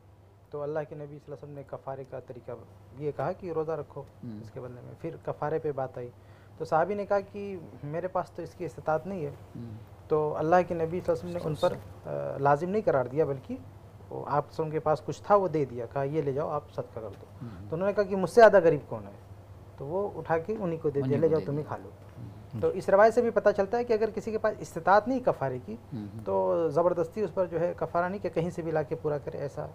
[SPEAKER 2] तो अल्लाह के नबी सल्लल्लाहु अलैहि वसल्लम ने कफ़ारे का तरीका ये कहा कि रोज़ा रखो
[SPEAKER 1] हम्म।
[SPEAKER 2] इसके बदले में। फिर कफ़ारे पे बात आई। तो साहबी ने कहा कि मेरे पास तो इसकी इस्तात नहीं है।
[SPEAKER 1] हम्म,
[SPEAKER 2] तो अल्लाह के नबी सल्लल्लाहु अलैहि वसल्लम ने उन पर लाजिम नहीं करार दिया बल्कि आप के पास कुछ था वो दे दिया। कहा ये ले जाओ आप सदका कर दो।
[SPEAKER 1] हम्म,
[SPEAKER 2] तो उन्होंने कहा कि मुझसे ज़्यादा गरीब कौन है? तो वो उठा के उन्हीं को दे दिया ले जाओ तुम ही खा लो। तो इस रवायत से भी पता चलता है कि अगर किसी के पास इस्तात नहीं कफ़ारे की
[SPEAKER 1] हम्म,
[SPEAKER 2] तो ज़बरदस्ती उस पर जो है कफ़ारा नहीं कि कहीं से भी ला के पूरा करे ऐसा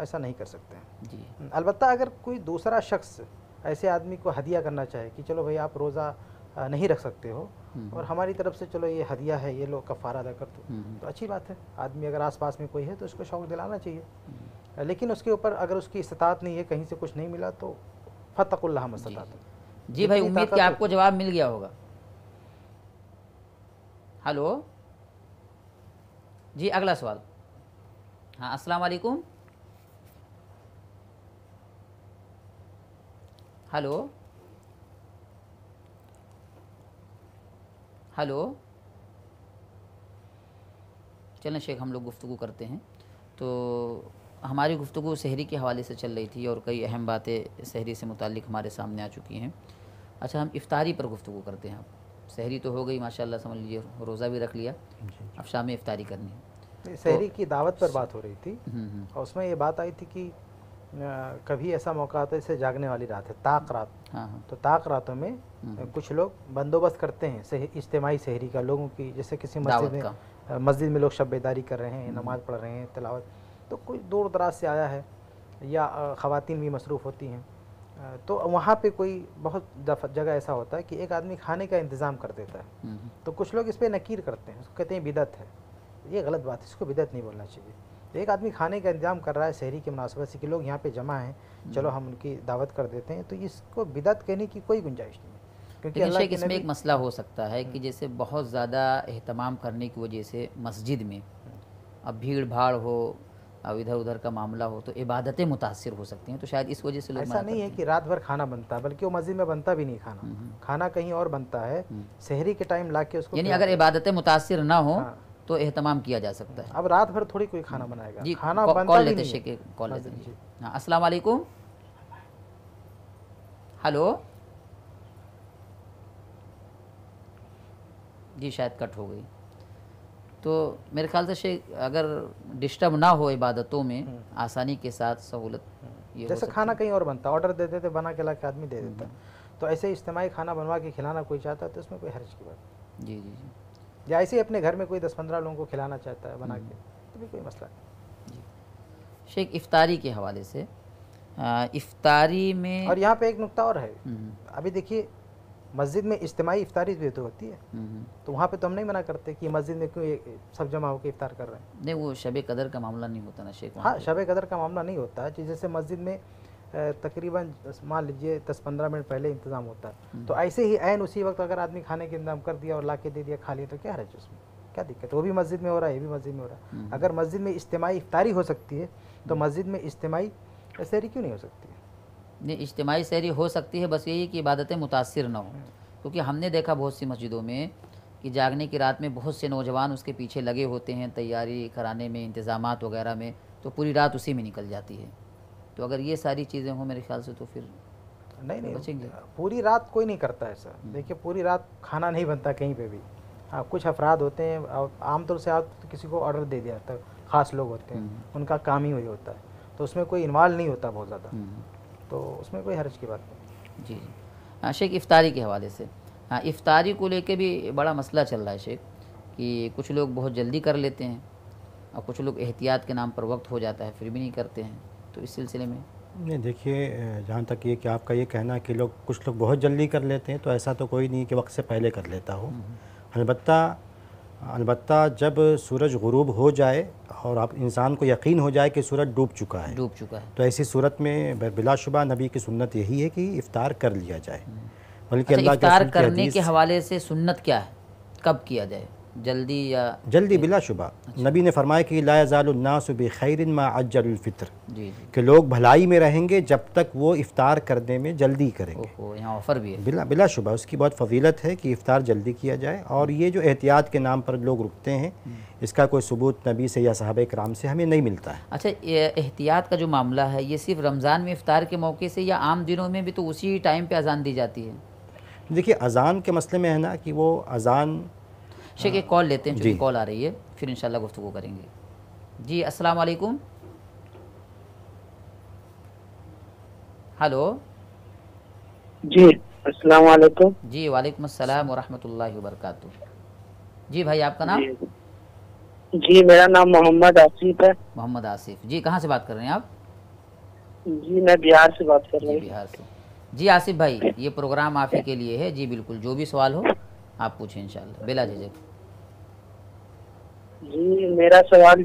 [SPEAKER 2] ऐसा नहीं कर सकते हैं।
[SPEAKER 1] जी।
[SPEAKER 2] अलबत्ता अगर कोई दूसरा शख्स ऐसे आदमी को हदिया करना चाहे कि चलो भाई आप रोज़ा नहीं रख सकते हो
[SPEAKER 1] हम्म,
[SPEAKER 2] और हमारी तरफ़ से चलो ये हदिया है ये लोग कफ़ारा अदा कर दो
[SPEAKER 1] हम्म,
[SPEAKER 2] तो अच्छी बात है। आदमी अगर आसपास में कोई है तो उसको शौक़ दिलाना चाहिए।
[SPEAKER 1] हम्म।
[SPEAKER 2] लेकिन उसके ऊपर अगर उसकी इस्तात नहीं है कहीं से कुछ नहीं मिला तो फ़तकुल्लाह मस्तात
[SPEAKER 1] जी। भाई उम्मीद कि आपको जवाब मिल गया होगा। हेलो? जी अगला सवाल। हाँ अस्सलाम वालेकुम। हेलो? हेलो? चलें शेख हम लोग गुफ्तु करते हैं। तो हमारी गुफ्तु शहरी के हवाले से चल रही थी और कई अहम बातें शहरी से मुतालिक हमारे सामने आ चुकी हैं। अच्छा हम इफ्तारी पर गुफ्तु करते हैं आप शहरी तो हो गई माशाल्लाह समझ लीजिए रोज़ा भी रख लिया। अब शाम में इफ्तारी करनी है।
[SPEAKER 2] शहरी की दावत पर बात हो रही थी।
[SPEAKER 1] हम्म, हम्म,
[SPEAKER 2] और उसमें ये बात आई थी कि कभी ऐसा मौका आता है जैसे जागने वाली रात है ताक रात।
[SPEAKER 1] हाँ हाँ।
[SPEAKER 2] तो ताक रातों में
[SPEAKER 1] हम्म।
[SPEAKER 2] कुछ लोग बंदोबस्त करते हैं सही इज्तमाही शहरी का लोगों की जैसे किसी मस्जिद में मस्जिद में लोग शब्बेदारी कर रहे हैं नमाज़ पढ़ रहे हैं तिलावत। तो कोई दूर दराज से आया है या ख़वातीन भी मसरूफ़ होती हैं। तो वहाँ पे कोई बहुत जगह ऐसा होता है कि एक आदमी खाने का इंतज़ाम कर देता है।
[SPEAKER 1] हम्म, हम्म,
[SPEAKER 2] तो कुछ लोग इस पर नकीर करते हैं उसको कहते हैं बिदत है। ये गलत बात है इसको बिदत नहीं बोलना चाहिए। तो एक आदमी खाने का इंतज़ाम कर रहा है शहरी की मुनासबत से कि लोग यहाँ पे जमा हैं चलो हम उनकी दावत कर देते हैं। तो इसको बिदत कहने की कोई गुंजाइश नहीं क्योंकि अल्लाह
[SPEAKER 1] इसमें एक मसला हो सकता है कि जैसे बहुत ज़्यादा अहतमाम करने की वजह से मस्जिद में अब भीड़ भाड़ हो अब इधर उधर का मामला हो तो इबादतें मुतासर हो सकती हैं तो शायद इस वजह से लोग
[SPEAKER 2] ऐसा नहीं है कि रात भर खाना बनता है बल्कि वो मस्जिद में बनता भी नहीं खाना। खाना कहीं और बनता है
[SPEAKER 1] हम्म।
[SPEAKER 2] शहरी के टाइम ला के उसको
[SPEAKER 1] यानी अगर इबादतें मुतासर ना हो
[SPEAKER 2] हाँ।
[SPEAKER 1] तो एहतमाम किया जा सकता है।
[SPEAKER 2] अब रात भर थोड़ी कोई खाना बनाएगा।
[SPEAKER 1] जी
[SPEAKER 2] खाना
[SPEAKER 1] कॉल लेते शेख कॉल लेते हैं। हाँ अस्सलाम वालेकुम। हेलो। जी शायद कट हो गई। तो मेरे ख्याल से शेख अगर डिस्टर्ब ना हो इबादतों में आसानी के साथ सहूलत ये
[SPEAKER 2] जैसे खाना कहीं और बनता ऑर्डर दे देते बना के ला के आदमी दे देता तो ऐसे इज्तमाही खाना बनवा के खिलाना कोई चाहता है तो उसमें कोई हर्ज की बात नहीं।
[SPEAKER 1] जी जी जी।
[SPEAKER 2] या ऐसे ही अपने घर में कोई दस पंद्रह लोगों को खिलाना चाहता है बना के तो भी कोई मसला नहीं। जी।
[SPEAKER 1] शेख इफ्तारी के हवाले से आ, इफ्तारी में
[SPEAKER 2] और यहाँ पे एक नुकता और है।
[SPEAKER 1] हम्म,
[SPEAKER 2] अभी देखिए मस्जिद में इज्तमाही इफ्तारी भी तो होती है।
[SPEAKER 1] हम्म,
[SPEAKER 2] तो वहाँ पे तो हम नहीं मना करते कि मस्जिद में क्यों सब जमा होकर इफ्तार कर रहे हैं।
[SPEAKER 1] नहीं वो शब कदर का मामला नहीं होता ना शेख
[SPEAKER 2] हाँ शब कदर का मामला नहीं होता है जैसे मस्जिद में तकरीबन मान लीजिए दस पंद्रह मिनट पहले इंतज़ाम होता है। तो ऐसे ही ऐन उसी वक्त अगर आदमी खाने के इंतज़ाम कर दिया और ला के दे दिया खा लिया तो क्या है उसमें? क्या दिक्कत है? वो भी मस्जिद में हो रहा है ये भी मस्जिद में हो रहा है। अगर मस्जिद में इज्तमाही इफ्तारी हो सकती है तो मस्जिद में इज्तमाही सहरी क्यों नहीं हो सकती।
[SPEAKER 1] इज्तमाही सहरी हो सकती है बस यही कि इबादतें मुतासर ना हों। क्योंकि हमने देखा बहुत सी मस्जिदों में कि जागने की रात में बहुत से नौजवान उसके पीछे लगे होते हैं तैयारी कराने में इंतज़ाम वगैरह में तो पूरी रात उसी में निकल जाती है। तो अगर ये सारी चीज़ें हों मेरे ख्याल से तो फिर
[SPEAKER 2] नहीं नहीं
[SPEAKER 1] बचेंगे।
[SPEAKER 2] पूरी रात कोई नहीं करता है सर देखिए पूरी रात खाना नहीं बनता कहीं पे भी। हाँ कुछ अफराद होते हैं और आमतौर से आप तो किसी को ऑर्डर दे दिया था ख़ास लोग होते हैं उनका काम ही वही होता है। तो उसमें कोई इन्वॉल्व नहीं होता बहुत ज़्यादा।
[SPEAKER 1] हम्म,
[SPEAKER 2] तो उसमें कोई हर्ज की बात नहीं।
[SPEAKER 1] जी जी। हाँ शेख इफ्तारी के हवाले से। हाँ इफ्तारी को लेके भी बड़ा मसला चल रहा है शेख कि कुछ लोग बहुत जल्दी कर लेते हैं और कुछ लोग एहतियात के नाम पर वक्त हो जाता है फिर भी नहीं करते हैं। तो इस सिलसिले में?
[SPEAKER 4] नहीं देखिए जहाँ तक ये कि आपका ये कहना है कि लोग कुछ लोग बहुत जल्दी कर लेते हैं तो ऐसा तो कोई नहीं कि वक्त से पहले कर लेता हो। अलबत्ता अलबत्ता जब सूरज गुरूब हो जाए और आप इंसान को यकीन हो जाए कि सूरज डूब चुका है।
[SPEAKER 1] डूब चुका है।
[SPEAKER 4] तो ऐसी सूरत में बिलाशुबा नबी की सुन्नत यही है कि इफ़ार कर लिया जाए। बल्कि
[SPEAKER 1] अच्छा
[SPEAKER 4] अल्लाह की
[SPEAKER 1] करने के हवाले से सुन्नत क्या है? कब किया जाए? जल्दी या
[SPEAKER 4] जल्दी बिलाशुबा। नबी ने फरमाया कि लाजालन्नास बखैर मा अज्जलफ़ित्र
[SPEAKER 1] जी जी।
[SPEAKER 4] कि लोग भलाई में रहेंगे जब तक वो इफ़्तार करने में जल्दी करेंगे।
[SPEAKER 1] यहाँ ऑफ़र भी है।
[SPEAKER 4] बिला बिला शुबा उसकी बहुत फजीलत है कि इफ़्तार जल्दी किया जाए और ये जो एहतियात के नाम पर लोग रुकते हैं इसका कोई सबूत नबी से या साहब कराम से हमें नहीं मिलता है।
[SPEAKER 1] अच्छा ये एहतियात का जो मामला है ये सिर्फ़ रमज़ान में इफ्तार के मौके से या आम दिनों में भी तो उसी टाइम पर अजान दी जाती है?
[SPEAKER 4] देखिए अज़ान के मसले में है ना कि वो अज़ान
[SPEAKER 1] शेख एक कॉल लेते हैं
[SPEAKER 4] जी।
[SPEAKER 1] कॉल आ रही है फिर इंशाल्लाह गुफ्तु करेंगे। जी अस्सलाम वालेकुम। हेलो।
[SPEAKER 6] जी अस्सलाम वालेकुम।
[SPEAKER 1] जी वालेकुम अस्सलाम व रहमतुल्लाहि व बरकातुहू जी भाई आपका नाम?
[SPEAKER 6] जी मेरा नाम मोहम्मद आसिफ है।
[SPEAKER 1] मोहम्मद आसिफ। जी कहाँ से बात कर रहे हैं आप?
[SPEAKER 6] जी मैं बिहार से बात कर रहा हूँ।
[SPEAKER 1] बिहार से। जी आसिफ भाई ये प्रोग्राम आप ही के लिए है। जी बिल्कुल जो भी सवाल हो आप पूछें इंशाल्लाह। बिला झिझक
[SPEAKER 6] जी। मेरा सवाल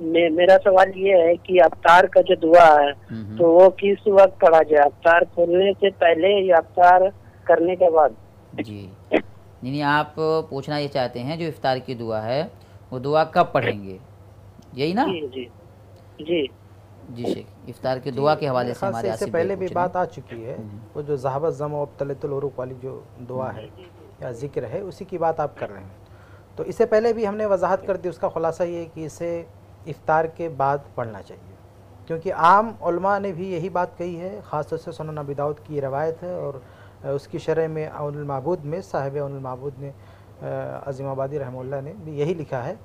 [SPEAKER 6] मे, मेरा सवाल ये है कि अवतार का जो दुआ है
[SPEAKER 1] हम्म,
[SPEAKER 6] तो वो किस वक्त पढ़ा जाए? अवतार खोलने से पहले या अवतार करने के बाद?
[SPEAKER 1] जी। नहीं नहीं आप पूछना ये चाहते हैं जो इफ्तार की दुआ है वो दुआ कब पढ़ेंगे? यही ना?
[SPEAKER 6] जी जी। जी।
[SPEAKER 1] जी शेख इफ्तार की दुआ के हवाले से हमारे
[SPEAKER 2] इससे पहले भी। बात आ चुकी है वो जो जहाबत जम अबतलतुलरुक वाली जो दुआ है या ज़िक्र है उसी की बात आप कर रहे हैं। तो इससे पहले भी हमने वजाहत कर दी उसका ख़ुलासा ये है कि इसे इफ्तार के बाद पढ़ना चाहिए। क्योंकि आम उलमा ने भी यही बात कही है ख़ासतौर से सुनन अबी दाऊद की रवायत है और उसकी शरह में अनमाबूद में साहिब अनमाबूद ने अज़ीम आबादी रहमुल्लाह ने भी यही लिखा है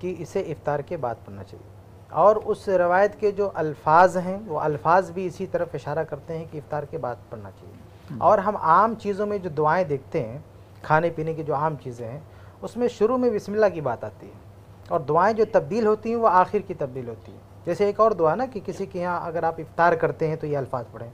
[SPEAKER 2] कि इसे इफ्तार के बाद पढ़ना चाहिए। और उस रवायत के जो अल्फाज हैं वो अल्फाज भी इसी तरफ़ इशारा करते हैं कि इफ्तार के बाद पढ़ना चाहिए। और हम आम चीज़ों में जो दुआएँ देखते हैं खाने पीने की जो आम चीज़ें हैं उसमें शुरू में बिस्मिल्लाह की बात आती है। और दुआएँ जो तब्दील होती हैं वो आखिर की तब्दील होती हैं। जैसे एक और दुआ ना कि किसी के यहाँ अगर आप इफ्तार करते हैं तो ये अल्फाज पढ़ें।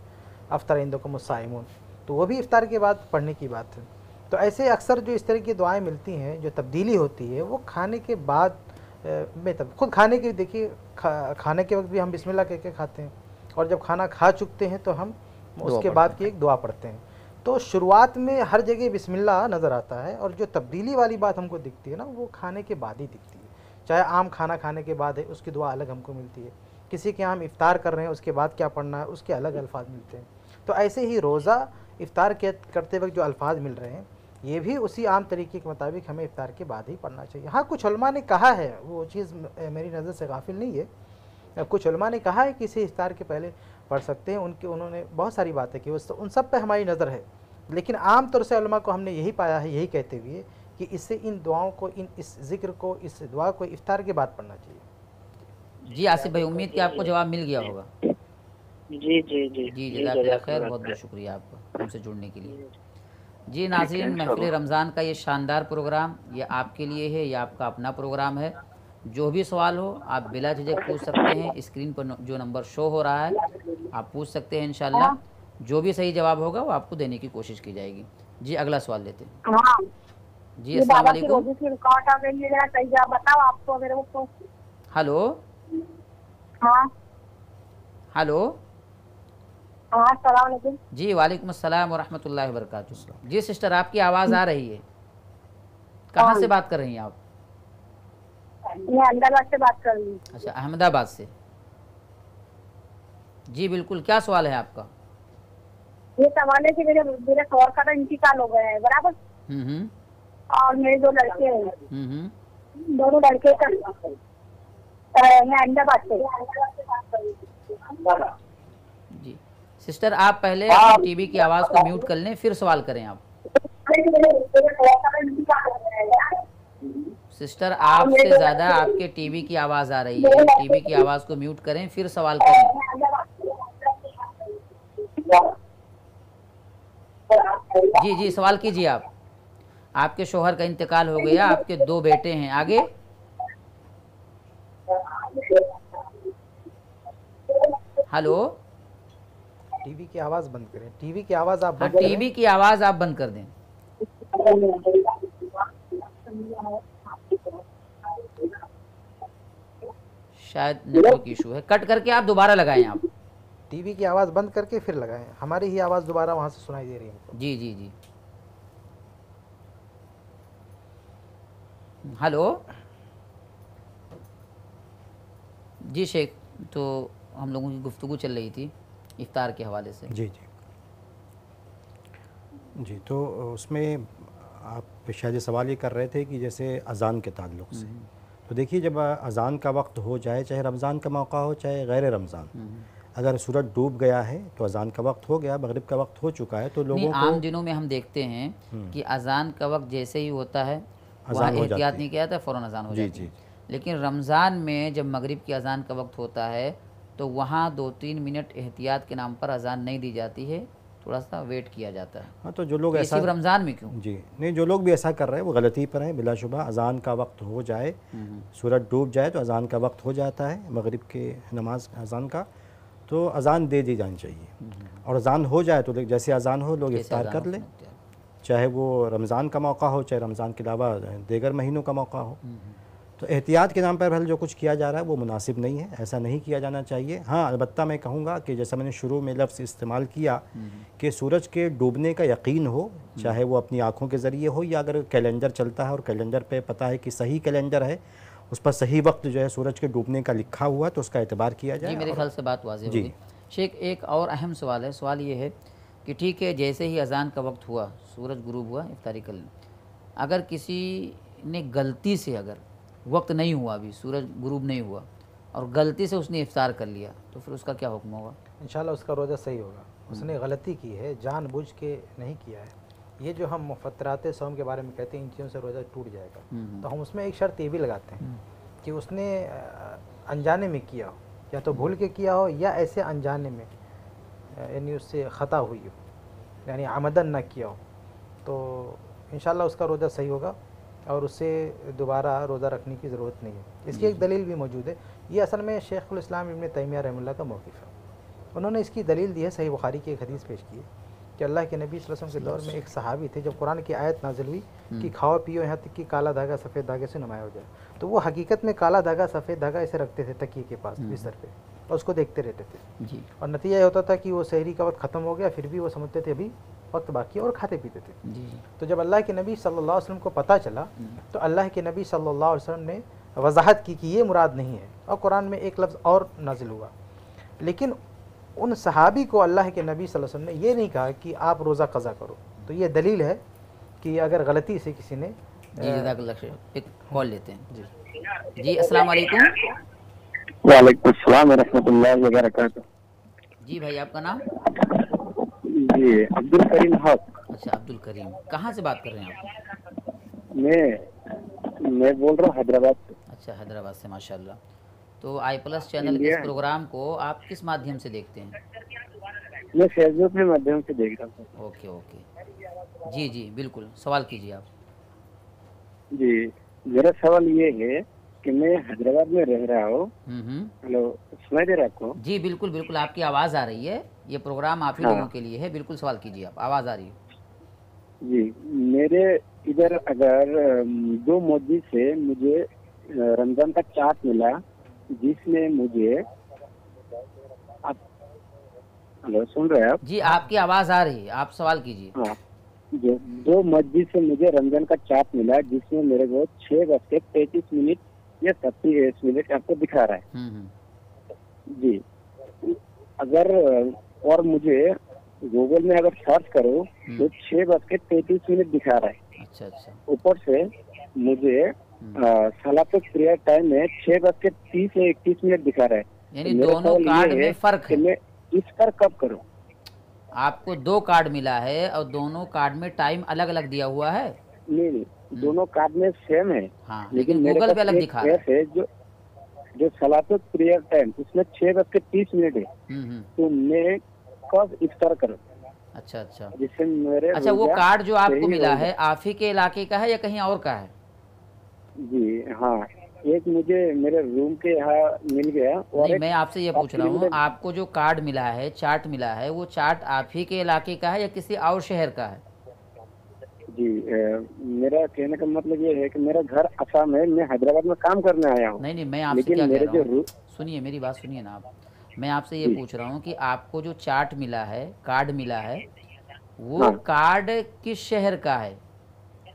[SPEAKER 2] अफ्तार इंदो को मुसाइमून तो वो भी इफ्तार के बाद पढ़ने की बात है। तो ऐसे अक्सर जो इस तरह की दुआएँ मिलती हैं जो तब्दीली होती है वो खाने के बाद में तब खुद खाने के देखिए खा, खाने के वक्त भी हम बिस्मिल्लाह कह के खाते हैं और जब खाना खा चुकते हैं तो हम उसके बाद की एक दुआ पढ़ते हैं। तो शुरुआत में हर जगह बिस्मिल्लाह नज़र आता है और जो तब्दीली वाली बात हमको दिखती है ना वो खाने के बाद ही दिखती है। चाहे आम खाना खाने के बाद है उसकी दुआ अलग हमको मिलती है। किसी के हम इफ्तार कर रहे हैं उसके बाद क्या पढ़ना है उसके अलग अल्फाज मिलते हैं। तो ऐसे ही रोज़ा इफ्तार करते वक्त जो अल्फाज मिल रहे हैं ये भी उसी आम तरीके के मुताबिक हमें इफ्तार के बाद ही पढ़ना चाहिए। हाँ कुछ उलमा ने कहा है वो चीज़ मेरी नज़र से गाफिल नहीं है। कुछ उलमा ने कहा है कि इसे इफ्तार के पहले पढ़ सकते हैं। उनके उन्होंने बहुत सारी बातें की उस उन सब पे हमारी नज़र है। लेकिन आम तौर से उलमा को हमने यही पाया है यही कहते हुए कि इससे इन दुआओं को इन इस ज़िक्र को इस दुआ को इफ्तार के बाद पढ़ना चाहिए।
[SPEAKER 1] जी आसिफ भाई उम्मीद कि आपको जवाब मिल गया होगा।
[SPEAKER 6] जी जी जी।
[SPEAKER 1] जी जजाकल्ला खैर बहुत बहुत शुक्रिया आपका हमसे जुड़ने के लिए। जी नाजरीन महफिल रमज़ान का ये शानदार प्रोग्राम ये आपके लिए है ये आपका अपना प्रोग्राम है। जो भी सवाल हो आप बिला झिझक पूछ सकते हैं स्क्रीन पर जो नंबर शो हो रहा है आप पूछ सकते हैं इंशाल्लाह जो भी सही जवाब होगा वो आपको देने की कोशिश की जाएगी। जी अगला सवाल लेते हैं।
[SPEAKER 3] हाँ।
[SPEAKER 1] जी अस्सलाम वालेकुम।
[SPEAKER 3] तो।
[SPEAKER 1] हेलो।
[SPEAKER 3] हाँ।
[SPEAKER 1] हेलो। जी वालेकुम अस्सलाम वरहमतुल्लाहि वबरकातुहू। जी सिस्टर आपकी आवाज़ आ रही है। कहाँ से बात कर रही हैं आप?
[SPEAKER 3] मैं अहमदाबाद से बात कर रही हूँ।
[SPEAKER 1] अच्छा अहमदाबाद से। जी बिल्कुल क्या सवाल है आपका?
[SPEAKER 3] ये सवाल है कि मेरे मेरे शौहर का तो इंतकाल हो गया है बराबर?
[SPEAKER 1] हम्म हम्म।
[SPEAKER 3] और मेरे दो लड़के हैं।
[SPEAKER 1] हम्म
[SPEAKER 3] दोनों लड़के का मैं अहमदाबाद से।
[SPEAKER 1] सिस्टर आप पहले टीवी की आवाज़ को म्यूट कर लें फिर सवाल करें आप। सिस्टर आपसे ज़्यादा आपके टीवी की आवाज़ आ रही है। टीवी की आवाज़ को म्यूट करें फिर सवाल करें। जी जी सवाल कीजिए आप। आपके शोहर का इंतकाल हो गया आपके दो बेटे हैं। आगे। हेलो।
[SPEAKER 2] टीवी की आवाज़ बंद करें। टीवी की आवाज़ आप
[SPEAKER 1] हाँ
[SPEAKER 2] बंद
[SPEAKER 1] टीवी की आवाज़ आप बंद कर दें। शायद नेटवर्क इशू है। कट करके आप दोबारा लगाएँ आप।
[SPEAKER 2] टीवी की आवाज़ बंद करके फिर लगाएँ। हमारी ही आवाज़ दोबारा वहाँ से सुनाई दे रही है
[SPEAKER 1] जी जी जी। हेलो? जी शेख तो हम लोगों की गुफ्तगू चल रही थी। इफ्तार के हवाले से।
[SPEAKER 4] जी जी। जी तो उसमें आप शायद सवाल ये कर रहे थे कि जैसे अज़ान के ताल्लुक़ से। तो देखिए जब अज़ान का वक्त हो जाए चाहे रमज़ान का मौका हो चाहे गैर रमज़ान। अगर सूरज डूब गया है तो अज़ान का वक्त हो गया मगरिब का वक्त हो चुका है तो लोगों
[SPEAKER 1] आम दिनों में हम देखते हैं कि अजान का वक्त जैसे ही होता है
[SPEAKER 4] अज़ान हो
[SPEAKER 1] एहतियात नहीं किया जाता फ़ौरन अजान हो
[SPEAKER 4] जी,
[SPEAKER 1] जाती है।
[SPEAKER 4] जी।
[SPEAKER 1] लेकिन रमज़ान में जब मगरिब की अजान का वक्त होता है तो वहाँ दो तीन मिनट एहतियात के नाम पर अजान नहीं दी जाती है थोड़ा सा वेट किया जाता है।
[SPEAKER 4] हाँ तो जो लोग
[SPEAKER 1] ये
[SPEAKER 4] ऐसा
[SPEAKER 1] रमज़ान में क्यों?
[SPEAKER 4] जी नहीं जो लोग भी ऐसा कर रहे हैं वो गलती पर हैं बिलाशुबा अज़ान का वक्त हो जाए सूरज डूब जाए तो अज़ान का वक्त हो जाता है मगरिब के नमाज़ अज़ान का तो अज़ान दे दी जानी चाहिए। और अज़ान हो जाए तो जैसे अज़ान हो लोग इफ्तार कर लें। चाहे वो रमज़ान का मौका हो चाहे रमज़ान के अलावा देगर महीनों का मौका हो। तो एहतियात के नाम पर भले जो कुछ किया जा रहा है वो मुनासिब नहीं है ऐसा नहीं किया जाना चाहिए। हाँ अलबत्ता मैं कहूँगा कि जैसा मैंने शुरू में लफ्ज़ इस्तेमाल किया कि सूरज के डूबने का यकीन हो चाहे वो अपनी आँखों के ज़रिए हो या अगर कैलेंडर चलता है और कैलेंडर पे पता है कि सही कैलेंडर है उस पर सही वक्त जो है सूरज के डूबने का लिखा हुआ है तो उसका एतबार किया जाए
[SPEAKER 1] मेरे ख्याल से बात वाज़ेह
[SPEAKER 4] जी।
[SPEAKER 1] शेख एक और अहम सवाल है। सवाल ये है कि ठीक है जैसे ही अजान का वक्त हुआ सूरज गुरूब हुआ इफ्तारी कर लें। अगर किसी ने गलती से अगर वक्त नहीं हुआ अभी सूरज गुरूब नहीं हुआ। और गलती से उसने इफ्तार कर लिया तो फिर उसका क्या हुक्म होगा?
[SPEAKER 2] इंशाल्लाह उसका रोज़ा सही होगा। उसने गलती की है जानबूझ के नहीं किया है। ये जो हम मुफतरात सोम के बारे में कहते हैं इन चीज़ों से रोज़ा टूट जाएगा। तो हम उसमें एक शर्त ये भी लगाते हैं कि उसने अनजाने में किया हो। या तो भूल के किया हो या ऐसे अनजाने में यानी उससे ख़ता हुई हो। यानी आमदन ना किया हो। तो इंशाल्लाह उसका रोज़ा सही होगा। और उससे दोबारा रोज़ा रखने की ज़रूरत नहीं है। इसकी एक दलील भी मौजूद है। ये असल में शेख़ुल इस्लाम इब्न तैमिया रहमुल्लाह का मौक़िफ़ है। उन्होंने इसकी दलील दी है सही बुखारी की एक हदीस पेश की है कि अल्लाह के नबी सल्लल्लाहु अलैहि वसल्लम के दौर में एक सहाबी थे जब कुरान की आयत नाजिल हुई कि खाओ पियो यहाँ तक कि काला धागा सफ़ेद धागे से नुमाया हो जाए। तो वो हकीकत में काला धागा सफ़ेद धागा इसे रखते थे तकिए के पास बिस्तर पे और उसको देखते रहते थे।
[SPEAKER 1] जी।
[SPEAKER 2] और नतीजा ये होता था कि वो शहरी का वक्त ख़त्म हो गया फिर भी वो समझते थे अभी वक्त बाकी और खाते पीते थे। तो जब अल्लाह के नबी सल्लल्लाहु अलैहि वसल्लम को पता चला तो अल्लाह के नबी सल्लल्लाहु अलैहि वसल्लम ने वजाहत की कि ये मुराद नहीं है और कुरान में एक लफ्ज़ और नाजिल हुआ। लेकिन उन सहाबी को अल्लाह के नबी सल्लल्लाहु अलैहि वसल्लम ने यह नहीं कहा कि आप रोज़ा कज़ा करो। तो ये दलील है कि अगर गलती से किसी ने
[SPEAKER 1] एक कॉल लेते हैं।
[SPEAKER 2] जी।
[SPEAKER 1] जी अस्सलाम वालेकुम।
[SPEAKER 7] वालेकुम सलाम रहमतुल्लाहि व
[SPEAKER 1] जी भाई आपका नाम?
[SPEAKER 7] जी अब्दुल करीम हक।
[SPEAKER 1] अच्छा अब्दुल करीम। कहाँ से बात कर रहे हैं आप?
[SPEAKER 7] मैं मैं बोल रहा हूँ हैदराबाद से।
[SPEAKER 1] अच्छा हैदराबाद से माशाल्लाह। तो आई प्लस चैनल के इस प्रोग्राम को आप किस माध्यम से देखते हैं?
[SPEAKER 7] मैं फेसबुक के माध्यम से देख रहा हूँ।
[SPEAKER 1] Okay okay. जी जी बिल्कुल। सवाल कीजिए आप।
[SPEAKER 7] जी मेरा सवाल ये है कि मैं हैदराबाद में रह रहा हूँ।
[SPEAKER 1] हम्म हम्म।
[SPEAKER 7] हेलो सुनाई दे रहा आपको?
[SPEAKER 1] जी बिल्कुल बिल्कुल आपकी आवाज़ आ रही है। ये प्रोग्राम आप ही
[SPEAKER 7] हाँ।
[SPEAKER 1] लोगों के लिए है। बिल्कुल सवाल कीजिए आप। आवाज़ आ रही है।
[SPEAKER 7] जी मेरे इधर अगर दो मस्जिद से मुझे रमज़ान का चार्ट मिला जिसमें मुझे आप हेलो सुन रहे हैं आप?
[SPEAKER 1] जी आपकी आवाज़ आ रही है। आप सवाल कीजिए।
[SPEAKER 7] हाँ। जो दो मस्जिद से मुझे रमज़ान का चार्ट मिला जिसमें मेरे को छह बज के पैंतीस मिनट या सत्तीस मिनट आपको दिखा रहा है।
[SPEAKER 1] हम्म हम्म।
[SPEAKER 7] जी। अगर और मुझे गूगल में अगर सर्च करो तो छह बज के तैतीस मिनट दिखा रहा है।
[SPEAKER 1] अच्छा अच्छा।
[SPEAKER 7] ऊपर से मुझे सलातो प्रेयर टाइम में छह बज के तीस या इकतीस मिनट दिखा रहा है।
[SPEAKER 1] यानी
[SPEAKER 7] तो
[SPEAKER 1] दोनों कार्ड में फ़र्क है।
[SPEAKER 7] मैं इस पर कब करूँ?
[SPEAKER 1] आपको दो कार्ड मिला है और दोनों कार्ड में टाइम अलग अलग दिया हुआ है?
[SPEAKER 7] नहीं नहीं दोनों कार्ड में सेम है।
[SPEAKER 1] हाँ
[SPEAKER 7] लेकिन
[SPEAKER 1] लेकिन गूगल पे अलग दिखा रहा है
[SPEAKER 7] जो जो सलातो प्रेयर टाइम उसमें छह बज के तीस मिनट है।
[SPEAKER 1] हम्म हम्म।
[SPEAKER 7] तो मैं
[SPEAKER 5] का इफ्तार करें।
[SPEAKER 1] अच्छा अच्छा।
[SPEAKER 5] जिससे मेरे
[SPEAKER 1] अच्छा वो कार्ड जो आपको मिला है आप ही के इलाके का है या कहीं और का है?
[SPEAKER 5] जी हाँ। एक मुझे मेरे रूम के यहाँ मिल गया और
[SPEAKER 1] नहीं मैं आपसे ये पूछ रहा हूँ आपको जो कार्ड मिला है चार्ट मिला है वो चार्ट आप ही के इलाके का है या किसी और शहर का है?
[SPEAKER 5] जी अ, मेरा कहने का मतलब ये है कि मेरा घर असम है मैं हैदराबाद में काम करने आया हूँ।
[SPEAKER 1] नहीं नहीं मैं आपसे क्या कह
[SPEAKER 5] मेरे
[SPEAKER 1] रहा
[SPEAKER 5] जो
[SPEAKER 1] हूँ
[SPEAKER 5] रू
[SPEAKER 1] सुनिए मेरी बात सुनिए ना आप। मैं आपसे ये पूछ रहा हूँ कि आपको जो चार्ट मिला है कार्ड मिला है वो
[SPEAKER 5] हाँ।
[SPEAKER 1] कार्ड किस शहर का है?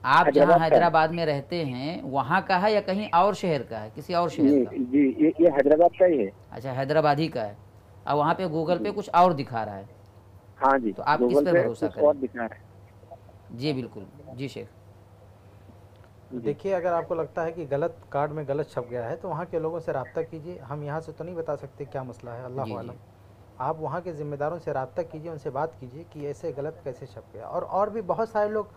[SPEAKER 1] आप जहाँ हैदराबाद में रहते हैं वहाँ का है या कहीं और शहर का है? किसी और शहर का?
[SPEAKER 5] जी ये, ये हैदराबाद का ही है।
[SPEAKER 1] अच्छा हैदराबाद ही का है। और वहाँ पे गूगल पे कुछ और दिखा रहा है।
[SPEAKER 5] हाँ जी
[SPEAKER 1] तो आप किस पे भरोसा करें? जी बिल्कुल। जी शेख।
[SPEAKER 2] देखिए अगर आपको लगता है कि गलत कार्ड में गलत छप गया है तो वहाँ के लोगों से रब्ता कीजिए। हम यहाँ से तो नहीं बता सकते क्या मसला है अल्लाह। आलम। आप वहाँ के ज़िम्मेदारों से रबता कीजिए उनसे बात कीजिए कि ऐसे गलत कैसे छप गया। और और भी बहुत सारे लोग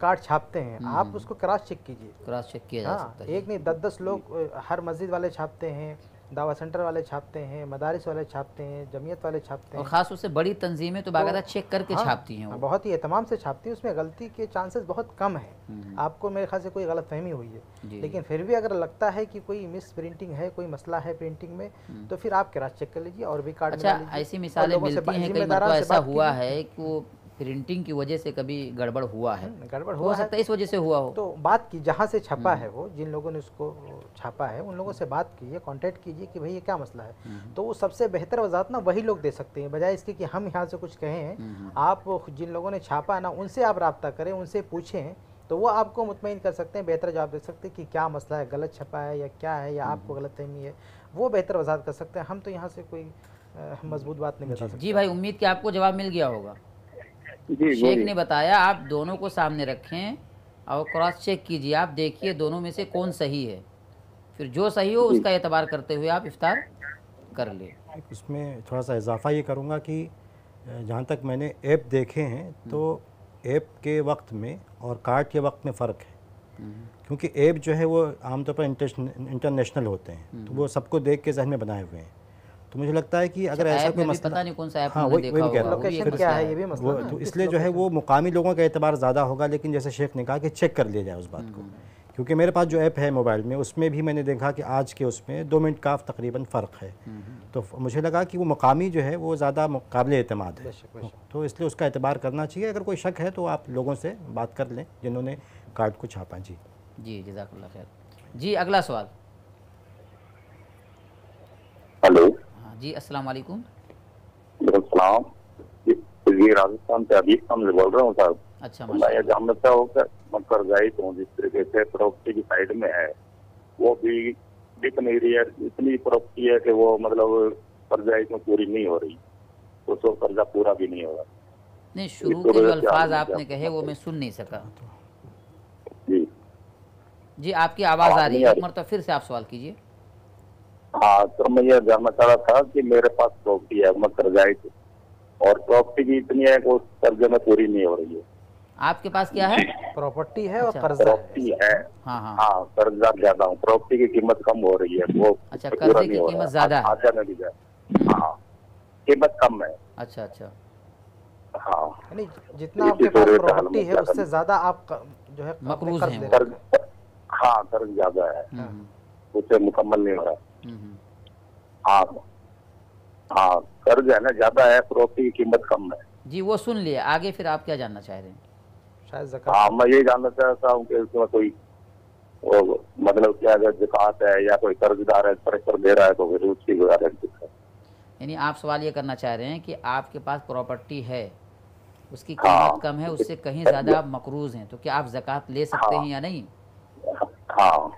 [SPEAKER 2] कार्ड छापते हैं। आप उसको क्रॉस चेक कीजिए।
[SPEAKER 1] क्रॉस चेक किया जा
[SPEAKER 2] हाँ
[SPEAKER 1] सकता है
[SPEAKER 2] एक नहीं दस दस लोग हर मस्जिद वाले छापते हैं। दावा सेंटर वाले छापते हैं मदारिस वाले छापते हैं जमीयत वाले छापते
[SPEAKER 1] और
[SPEAKER 2] हैं।
[SPEAKER 1] ख़ास उससे बड़ी तंजीमें तो बाकायदा चेक करके
[SPEAKER 2] हाँ,
[SPEAKER 1] छापती हैं
[SPEAKER 2] हाँ, बहुत ही एहतमाम से छापती है उसमें गलती के चांसेस बहुत कम है।
[SPEAKER 1] हम्म,
[SPEAKER 2] आपको मेरे ख्याल से कोई गलत फहमी हुई है। लेकिन फिर भी अगर लगता है कि कोई मिस प्रिंटिंग है कोई मसला है प्रिंटिंग में तो फिर आप क्रॉस चेक कर लीजिए और भी कार्ड
[SPEAKER 1] अच्छा ऐसी
[SPEAKER 2] और
[SPEAKER 1] मिसालें मिलती हैं
[SPEAKER 2] से
[SPEAKER 1] ऐसा हुआ है कि प्रिंटिंग की वजह से कभी गड़बड़ हुआ है?
[SPEAKER 2] हम्म, गड़बड़
[SPEAKER 1] हो
[SPEAKER 2] हुआ है
[SPEAKER 1] सकता है इस वजह से हुआ हो।
[SPEAKER 2] तो बात की जहाँ से छपा
[SPEAKER 1] हम्म।
[SPEAKER 2] है वो जिन लोगों ने उसको छापा है उन लोगों से बात कीजिए कांटेक्ट कीजिए कि भाई ये क्या मसला है।
[SPEAKER 1] हम्म,
[SPEAKER 2] तो वो सबसे बेहतर वजात ना वही लोग दे सकते हैं बजाय इसके कि हम यहाँ से कुछ कहें आप जिन लोगों ने छापा है ना उनसे आप रब्ता करें उनसे पूछें तो वो आपको मुतमिन कर सकते हैं बेहतर जवाब दे सकते हैं कि क्या मसला है गलत छपा है या क्या है या आपको गलत फहमी है। वो बेहतर वजात कर सकते हैं। हम तो यहाँ से कोई मज़बूत बात नहीं बता सकते।
[SPEAKER 1] जी भाई उम्मीद कि आपको जवाब मिल गया होगा।
[SPEAKER 5] जी
[SPEAKER 1] शेख ने बताया आप दोनों को सामने रखें और क्रॉस चेक कीजिए। आप देखिए दोनों में से कौन सही है। फिर जो सही हो उसका एतबार करते हुए आप इफ्तार कर ले।
[SPEAKER 4] उसमें थोड़ा सा इजाफा ये करूँगा कि जहाँ तक मैंने ऐप देखे हैं तो ऐप के वक्त में और कार्ड के वक्त में फ़र्क है। क्योंकि ऐप जो है वो आमतौर पर इंटरनेशनल इंटरनेशनल होते हैं। तो वो सबको देख के जहन में बनाए हुए हैं। तो मुझे लगता है कि अगर ऐसा कोई मसला
[SPEAKER 1] पता नहीं कौन सा ऐप
[SPEAKER 4] हाँ, वही- वही कह रहा हूँ।
[SPEAKER 2] है।
[SPEAKER 4] तो इसलिए जो है वो मुकामी लोगों का एतबार ज़्यादा होगा लेकिन जैसे शेख ने कहा कि चेक कर लिया जाए उस बात को। क्योंकि मेरे पास जो ऐप है मोबाइल में उसमें भी मैंने देखा कि आज के उसमें दो मिनट का तकरीबन फ़र्क है। तो मुझे लगा कि वो मुकामी जो है वो ज़्यादा काबिल अतमाद है।
[SPEAKER 2] बेशक बेशक।
[SPEAKER 4] तो इसलिए उसका एतबार करना चाहिए। अगर कोई शक है तो आप लोगों से बात कर लें जिन्होंने कार्ड को छापा। जी।
[SPEAKER 1] जी जजाकल्ला खैर। जी अगला सवाल।
[SPEAKER 8] हेलो।
[SPEAKER 1] हाँ जी अस्सलाम वालेकुम।
[SPEAKER 8] सलाम। ये राजस्थान से अभी हम बोल रहा हूँ साहब।
[SPEAKER 1] अच्छा
[SPEAKER 8] तो मैं मैं हूँ जिस तरीके से प्रॉपर्टी की साइड में है वो भी बिक नहीं रही है। इतनी प्रॉपर्टी है कि वो मतलब में पूरी नहीं हो रही। उसको कर्जा पूरा भी नहीं हो रहा
[SPEAKER 1] नहीं शुरू
[SPEAKER 8] तो
[SPEAKER 1] के जो अल्फाज
[SPEAKER 8] आपने
[SPEAKER 1] कहे वो मैं सुन नहीं सका।
[SPEAKER 8] जी।
[SPEAKER 1] जी आपकी आवाज़ आ रही है। एक। मरतबा फिर से आप सवाल कीजिए।
[SPEAKER 8] हाँ तो मैं ये जानना चाह रहा था कि मेरे पास प्रॉपर्टी है मैं कर्जाई थी और प्रॉपर्टी भी इतनी है कि उस कर्जे में पूरी नहीं हो रही है।
[SPEAKER 1] आपके पास क्या है?
[SPEAKER 2] प्रॉपर्टी है और
[SPEAKER 1] अच्छा।
[SPEAKER 2] कर्जा
[SPEAKER 8] प्रॉपर्टी है।
[SPEAKER 1] हाँ हाँ।
[SPEAKER 8] हाँ कर्जा ज़्यादा हूँ। प्रॉपर्टी की कीमत कम हो रही है वो
[SPEAKER 1] अच्छा,
[SPEAKER 8] पूरा
[SPEAKER 1] कर्जे
[SPEAKER 8] नहीं
[SPEAKER 1] की
[SPEAKER 8] हो
[SPEAKER 1] कीमत
[SPEAKER 8] रहा
[SPEAKER 1] ज़्यादा है।
[SPEAKER 8] आजा में भी जाए हाँ कीमत कम है।
[SPEAKER 1] अच्छा अच्छा।
[SPEAKER 8] हाँ।
[SPEAKER 2] जितना आपके पास
[SPEAKER 8] हाल में
[SPEAKER 2] प्रॉपर्टी है उससे ज़्यादा आप जो है
[SPEAKER 1] मकरूज हैं
[SPEAKER 8] हाँ कर्ज ज़्यादा है।
[SPEAKER 1] हम्म, हम्म,
[SPEAKER 8] उसे मुकम्मल नहीं हो रहा। हाँ हाँ कर्ज है ना ज़्यादा है प्रॉपर्टी की कीमत कम है।
[SPEAKER 1] जी वो सुन लिए आगे फिर आप क्या जानना चाह रहे हैं?
[SPEAKER 2] हैं। शायद
[SPEAKER 8] हाँ मैं ये जानना चाहता हूँ कि इसमें कोई वो मतलब क्या अगर जिकात है या कोई कर्जदार है प्रेशर दे रहा है तो फिर उसकी गारंटी है।
[SPEAKER 1] यानी आप सवाल ये करना चाह रहे हैं कि आपके पास प्रॉपर्टी है उसकी
[SPEAKER 8] हाँ।
[SPEAKER 1] कीमत कम है उससे कहीं ज़्यादा आप मकरूज हैं तो क्या आप ज़कात ले सकते हैं। या नहीं?
[SPEAKER 8] हाँ।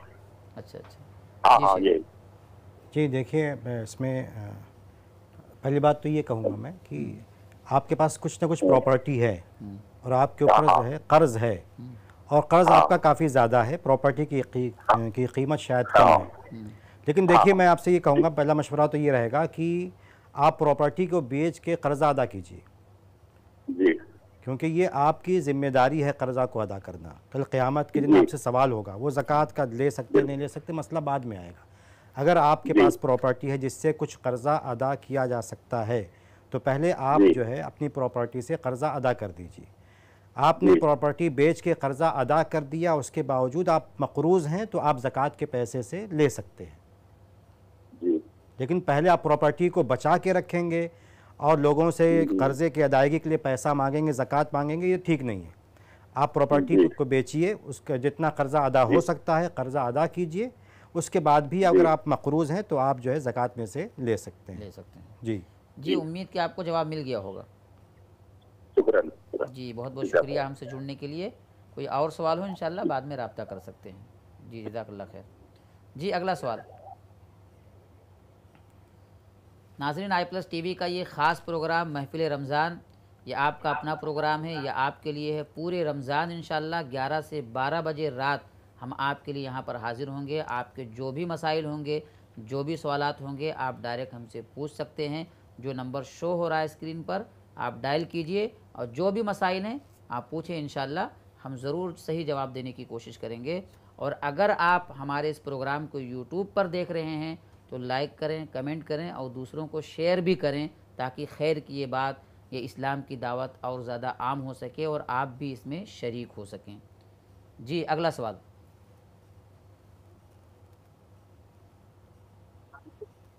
[SPEAKER 1] अच्छा अच्छा।
[SPEAKER 8] हाँ हाँ ये
[SPEAKER 4] जी देखिए इसमें पहली बात तो ये कहूँगा मैं कि आपके पास कुछ ना कुछ प्रॉपर्टी है और आपके ऊपर जो है कर्ज है और कर्ज आपका काफ़ी ज़्यादा है प्रॉपर्टी की की, की कीमत शायद कम है। लेकिन देखिए मैं आपसे ये कहूँगा पहला मशवरा तो ये रहेगा कि आप प्रॉपर्टी को बेच के कर्जा अदा कीजिए। क्योंकि ये आपकी ज़िम्मेदारी है कर्ज़ा को अदा करना। कल क़्यामत के दिन आपसे सवाल होगा वो ज़क़़त का ले सकते नहीं ले सकते मसला बाद में आएगा। अगर आपके पास प्रॉपर्टी है जिससे कुछ कर्ज़ा अदा किया जा सकता है तो पहले आप
[SPEAKER 8] जो।
[SPEAKER 4] है अपनी प्रॉपर्टी से कर्ज़ा अदा कर दीजिए। आपने प्रॉपर्टी बेच के कर्ज़ा अदा कर दिया उसके बावजूद आप मकरूज़ हैं तो आप ज़क़़त के पैसे से ले सकते हैं। लेकिन पहले आप प्रॉपर्टी को बचा के रखेंगे और लोगों से कर्ज़े की अदायगी के लिए पैसा मांगेंगे ज़क़़त मांगेंगे ये ठीक नहीं है। आप प्रॉपर्टी को बेचिए उसका जितना कर्ज़ा अदा हो सकता है कर्ज़ा अदा कीजिए। उसके बाद भी अगर आप मकरूज़ हैं तो आप जो है ज़क़़त में से ले सकते हैं।
[SPEAKER 1] ले सकते हैं।
[SPEAKER 4] जी।
[SPEAKER 1] जी उम्मीद कि आपको जवाब मिल गया होगा।
[SPEAKER 8] शुक्रन।
[SPEAKER 1] जी बहुत बहुत शुक्रिया हमसे जुड़ने के लिए। कोई और सवाल हो इन बाद में रब्ता कर सकते हैं। जी जजाकल्ला खैर। जी अगला सवाल। नाजरीन आई प्लस टीवी का ये ख़ास प्रोग्राम महफिल रमज़ान ये आपका अपना प्रोग्राम है यह आपके लिए है पूरे रमज़ान इंशाल्लाह 11 से 12 बजे रात हम आपके लिए यहाँ पर हाज़िर होंगे। आपके जो भी मसाइल होंगे, जो भी सवालात होंगे, आप डायरेक्ट हमसे पूछ सकते हैं। जो नंबर शो हो रहा है स्क्रीन पर, आप डायल कीजिए और जो भी मसाइल हैं, आप पूछें, इंशाल्लाह हम ज़रूर सही जवाब देने की कोशिश करेंगे। और अगर आप हमारे इस प्रोग्राम को यूट्यूब पर देख रहे हैं तो लाइक करें कमेंट करें और दूसरों को शेयर भी करें ताकि खैर की ये बात, ये इस्लाम की दावत और ज़्यादा आम हो सके और आप भी इसमें शरीक हो सकें। जी, अगला सवाल।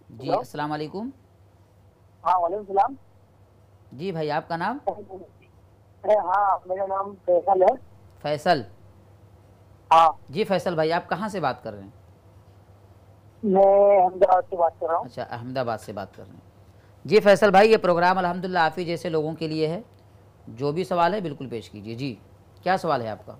[SPEAKER 1] जी अस्सलाम वालेकुम
[SPEAKER 6] हाँ वालेकुम सलाम।
[SPEAKER 1] जी भाई आपका नाम?
[SPEAKER 6] अरे हाँ मेरा नाम फैसल है।
[SPEAKER 1] फैसल?
[SPEAKER 6] हाँ।
[SPEAKER 1] जी फैसल भाई आप कहाँ से बात कर रहे हैं?
[SPEAKER 6] मैं अहमदाबाद से बात कर रहा हूँ।
[SPEAKER 1] अच्छा अहमदाबाद से बात कर रहे हैं। जी फैसल भाई ये प्रोग्राम अलहमदिल्ला ही जैसे लोगों के लिए है। जो भी सवाल है बिल्कुल पेश कीजिए। जी क्या सवाल है आपका?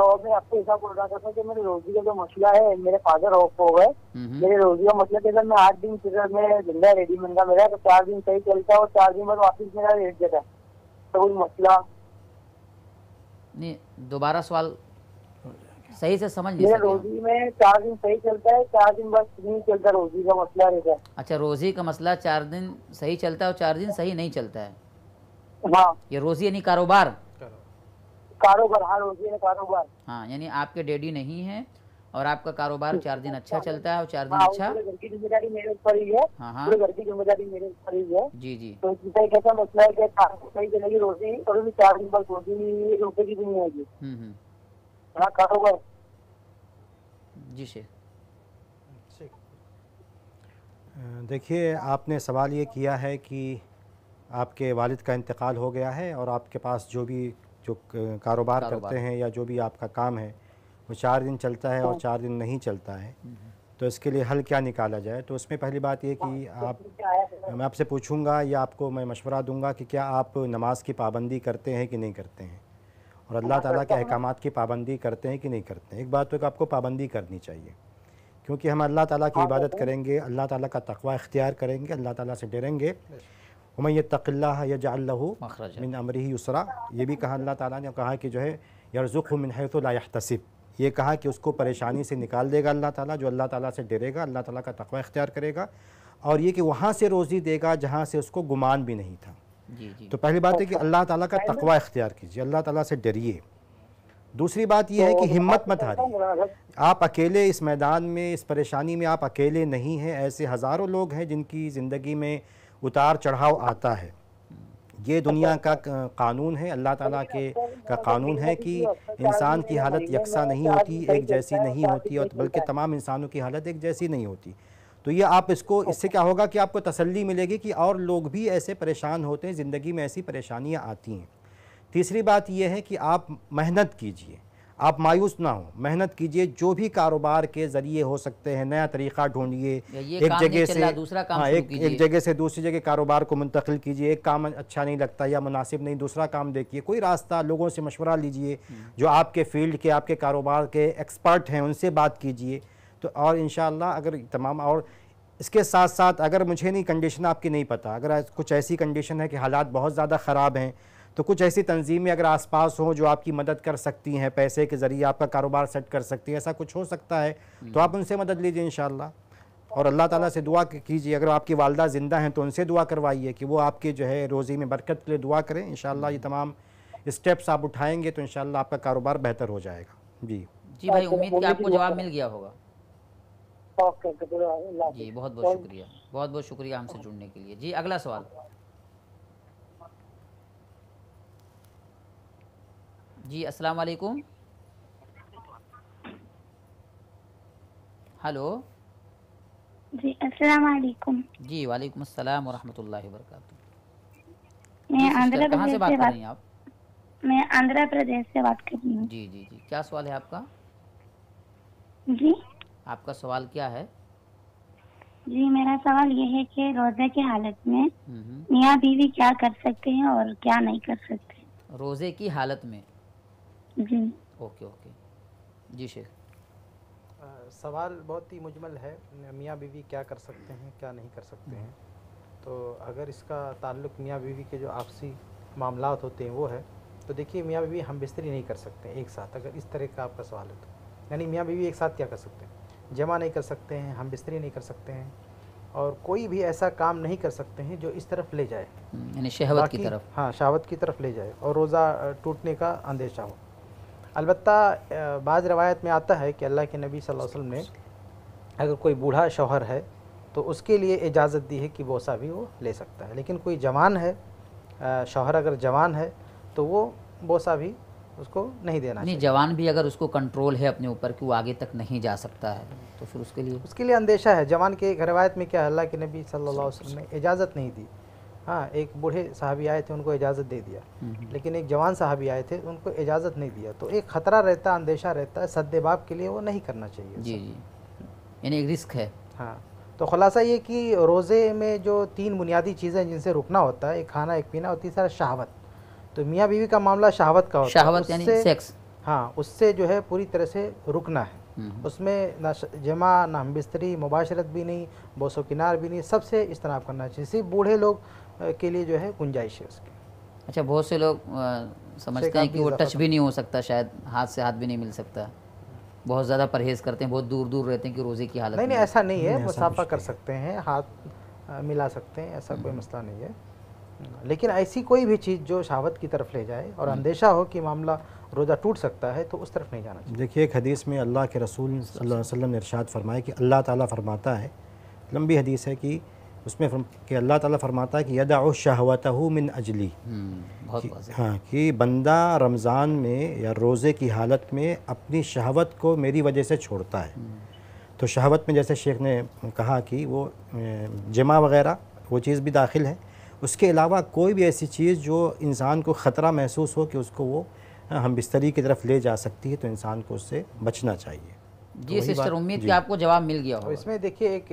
[SPEAKER 6] तो मैं आपको ऐसा बोल रहा था कि मेरे रोजी का जो मसला है मेरे फादर ऑफ़ हो गए। मेरे रोजी का मसला कि अगर मैं आठ दिन फिर में धंधा रेडीमेड का मेरा तो चार दिन सही चलता और चार दिन बाद वापिस मेरा रेट है। तो कोई मसला?
[SPEAKER 1] नहीं दोबारा सवाल सही से समझ नहीं।
[SPEAKER 6] रोजी में चार दिन सही चलता है चार दिन बस नहीं चलता रोजी का मसला रहता है।
[SPEAKER 1] अच्छा रोज़ी का मसला चार दिन सही चलता है और चार दिन सही नहीं चलता है?
[SPEAKER 6] हाँ।
[SPEAKER 1] ये रोज़ी यानी कारोबार?
[SPEAKER 6] कारोबार हाँ रोजी है कारोबार।
[SPEAKER 1] हाँ यानी आपके डैडी नहीं है और आपका कारोबार चार दिन अच्छा चलता है और चार दिन
[SPEAKER 6] हाँ
[SPEAKER 1] अच्छा
[SPEAKER 6] घर की ज़िम्मेदारी मेरे ऊपर ही है।
[SPEAKER 1] हाँ हाँ।
[SPEAKER 6] पूरे घर की ज़िम्मेदारी मेरे ऊपर ही है।
[SPEAKER 1] जी जी।
[SPEAKER 6] तो इसका एक ऐसा मसला है कि रोजी और भी चार दिन बाद रोजी रुपए की भी नहीं आएगी।
[SPEAKER 1] हम्म हम्म।
[SPEAKER 6] हाँ कारोबार।
[SPEAKER 1] जी
[SPEAKER 4] अ, देखिए आपने सवाल ये किया है कि आपके वालिद का इंतकाल हो गया है और आपके पास जो भी जो कारोबार। करते हैं या जो भी आपका काम है वो चार दिन चलता है और चार दिन नहीं चलता है। तो इसके लिए हल क्या निकाला जाए? तो उसमें पहली बात ये कि आप मैं आपसे पूछूँगा या आपको मैं मशवरा दूँगा कि क्या आप नमाज़ की पाबंदी करते हैं कि नहीं करते हैं? और अल्लाह ताला के अहकाम की पाबंदी करते हैं कि नहीं करते हैं? एक बात तो कि आपको पाबंदी करनी चाहिए क्योंकि हम अल्लाह ताला की इबादत करेंगे अल्लाह ताला का तकवा इख्तियार करेंगे अल्लाह ताला से डरेंगे। उमैन यत्तक़िल्लाह यजअल
[SPEAKER 1] मखरज
[SPEAKER 4] मिन अमरिही युसरा। ये भी कहा अल्लाह ताला ने कहा कि जो है यरज़ुक़हु मिन यहतसिब। ये कहा कि उसको परेशानी से निकाल देगा अल्लाह ताला जो अल्लाह ताला से डरेगा अल्लाह ताला का तकवा इख्तियार करेगा और ये कि वहाँ से रोज़ी देगा जहाँ से उसको गुमान भी नहीं था।
[SPEAKER 1] जी जी।
[SPEAKER 4] तो पहली बात है कि अल्लाह ताला का तकवा इख्तियार कीजिए अल्लाह ताला से डरिए। दूसरी बात यह है कि हिम्मत मत हारिए। आप अकेले इस मैदान में इस परेशानी में आप अकेले नहीं हैं ऐसे हज़ारों लोग हैं जिनकी ज़िंदगी में उतार चढ़ाव आता है। ये दुनिया का कानून है, अल्लाह ताला के का कानून है कि इंसान की हालत यकसा नहीं होती, एक जैसी नहीं होती और बल्कि तमाम इंसानों की हालत एक जैसी नहीं होती। तो ये आप इसको, इससे क्या होगा कि आपको तसल्ली मिलेगी कि और लोग भी ऐसे परेशान होते हैं, ज़िंदगी में ऐसी परेशानियाँ आती हैं। तीसरी बात यह है कि आप मेहनत कीजिए। आप मायूस ना हो। मेहनत कीजिए जो भी कारोबार के ज़रिए हो सकते हैं नया तरीक़ा ढूंढिए। एक जगह से
[SPEAKER 1] दूसरा काम
[SPEAKER 4] हाँ, एक एक जगह से दूसरी जगह कारोबार को मुंतकिल कीजिए। एक काम अच्छा नहीं लगता या मुनासिब नहीं दूसरा काम देखिए। कोई रास्ता लोगों से मशवरा लीजिए जो आपके फ़ील्ड के आपके कारोबार के एक्सपर्ट हैं उनसे बात कीजिए। तो और इन अगर तमाम और इसके साथ साथ अगर मुझे नहीं कंडीशन आपकी नहीं पता अगर कुछ ऐसी कंडीशन है कि हालात बहुत ज़्यादा ख़राब हैं तो कुछ ऐसी तंजीमें अगर आसपास हो जो आपकी मदद कर सकती हैं पैसे के ज़रिए आपका कारोबार सेट कर सकती हैं ऐसा कुछ हो सकता है तो आप उनसे मदद लीजिए इन और अल्लाह ताला से दुआ कीजिए अगर आपकी वालदा ज़िंदा हैं तो उनसे दुआ करवाइए कि वो आपके जो है रोज़ी में बरकत के लिए दुआ करें इन ये तमाम स्टेप्स आप उठाएँगे तो इन आपका कारोबार बेहतर हो जाएगा। जी।
[SPEAKER 1] जी भाई उम्मीद कि आपको जवाब मिल गया होगा।
[SPEAKER 6] अल्लाह
[SPEAKER 1] जी बहुत बहुत शुक्रिया। बहुत बहुत शुक्रिया हमसे जुड़ने के लिए। जी अगला सवाल। जी अस्सलाम वालेकुम हेलो।
[SPEAKER 9] जी अस्सलाम वालेकुम
[SPEAKER 1] जी वालेकुम अस्सलाम व रहमतुल्लाहि व बरकातुहू
[SPEAKER 9] मैं आंध्र
[SPEAKER 1] कहाँ से
[SPEAKER 9] प्रदेश
[SPEAKER 1] बात कर रही हैं आप?
[SPEAKER 9] मैं आंध्र प्रदेश से बात कर रही हूँ।
[SPEAKER 1] जी जी जी क्या सवाल है आपका?
[SPEAKER 9] जी।
[SPEAKER 1] आपका सवाल क्या है?
[SPEAKER 9] जी मेरा सवाल ये है कि रोज़े की हालत में
[SPEAKER 1] हम्म, हम्म।
[SPEAKER 9] मियाँ बीवी क्या कर सकते हैं और क्या नहीं कर सकते?
[SPEAKER 1] रोज़े की हालत में?
[SPEAKER 9] जी।
[SPEAKER 1] Okay okay. जी शेख।
[SPEAKER 2] सवाल बहुत ही मुजमल है। मियाँ बीवी क्या कर सकते हैं क्या नहीं कर सकते हैं? तो अगर इसका ताल्लुक मियाँ बीवी के जो आपसी मामला होते हैं वो है तो देखिए मियाँ बीवी हम बिस्तरी नहीं कर सकते एक साथ। अगर इस तरह का आपका सवाल है तो। यानी मियाँ बीवी एक साथ क्या कर सकते हैं? जमा नहीं कर सकते हैं हम बिस्तरी नहीं कर सकते हैं और कोई भी ऐसा काम नहीं कर सकते हैं जो इस तरफ़ ले जाए।
[SPEAKER 1] यानी शहवत की तरफ़।
[SPEAKER 2] हाँ शहावत की तरफ़ ले जाए और रोज़ा टूटने का अंदेशा हो। अलबत्ता बाज़ रवायत में आता है कि अल्लाह के नबी सल्लल्लाहु अलैहि वसल्लम ने अगर कोई बूढ़ा शौहर है तो उसके लिए इजाज़त दी है कि बोसा भी वो ले सकता है। लेकिन कोई जवान है शौहर अगर जवान है तो वो बोसा भी उसको नहीं देना
[SPEAKER 1] नहीं जवान भी अगर उसको कंट्रोल है अपने ऊपर कि वो आगे तक नहीं जा सकता है तो फिर उसके लिए
[SPEAKER 2] उसके लिए अंदेशा है। जवान के रवायत में क्या है अल्लाह के नबी सल्लल्लाहु अलैहि वसल्लम ने इजाज़त नहीं दी। हाँ एक बूढ़े साहबी आए थे उनको इजाज़त दे दिया।
[SPEAKER 1] हम्म,
[SPEAKER 2] लेकिन एक जवान साहबी आए थे उनको इजाज़त नहीं दिया। तो एक ख़तरा रहता अंदेशा रहता है सद्देबाब के लिए वो नहीं करना चाहिए
[SPEAKER 1] जी जी। यानी एक रिस्क है।
[SPEAKER 2] हाँ तो खुलासा ये कि रोज़े में जो तीन बुनियादी चीज़ें जिनसे रुकना होता है एक खाना एक पीना और तीसरा शहावत। तो मियाँ बीवी का मामला शहावत का होता है।
[SPEAKER 1] शहावत यानी
[SPEAKER 2] उससे-
[SPEAKER 1] सेक्स।
[SPEAKER 2] हाँ उससे जो है पूरी तरह से रुकना है।
[SPEAKER 1] हम्म,
[SPEAKER 2] उसमें ना जमा ना हम बिस्तरी मुबाशरत भी नहीं बोसो किनार भी नहीं सबसे इज्तनाब करना चाहिए। सिर्फ़ बूढ़े लोग के लिए जो है गुंजाइश है उसकी।
[SPEAKER 1] अच्छा बहुत से लोग समझते हैं कि वो टच भी नहीं हो सकता शायद हाथ से हाथ भी नहीं मिल सकता। बहुत ज़्यादा परहेज़ करते हैं बहुत दूर दूर रहते हैं कि रोज़े की हालत
[SPEAKER 2] नहीं नहीं ऐसा नहीं है मुसाफा कर सकते हैं हाथ मिला सकते हैं ऐसा कोई मसला नहीं है। लेकिन ऐसी कोई भी चीज़ जो शहावत की तरफ़ ले जाए और अंदेशा हो कि मामला रोज़ा टूट सकता है तो उस तरफ़ नहीं जाना चाहिए।
[SPEAKER 4] देखिए एक हदीस में अल्लाह के रसूल सल्लल्लाहु अलैहि वसल्लम ने इरशाद फरमाया कि अल्लाह ताला फरमाता है लंबी हदीस है कि उसमें कि अल्लाह ताला फरमाता है कि यदा शहवतहू मिन अजली।
[SPEAKER 1] हम्म, बहुत वाज़ेह।
[SPEAKER 4] हाँ कि बंदा रमज़ान में या रोज़े की हालत में अपनी शहवत को मेरी वजह से छोड़ता है। तो शहवत में जैसे शेख ने कहा कि वो जमा वगैरह वो चीज़ भी दाखिल है। उसके अलावा कोई भी ऐसी चीज़ जो इंसान को ख़तरा महसूस हो कि उसको वो हम बिस्तरी की तरफ़ ले जा सकती है तो इंसान को उससे बचना चाहिए।
[SPEAKER 1] जी
[SPEAKER 4] वही
[SPEAKER 1] सिस्टर उम्मीद। कि आपको जवाब मिल गया
[SPEAKER 2] हो
[SPEAKER 1] होगा।
[SPEAKER 2] इसमें देखिए एक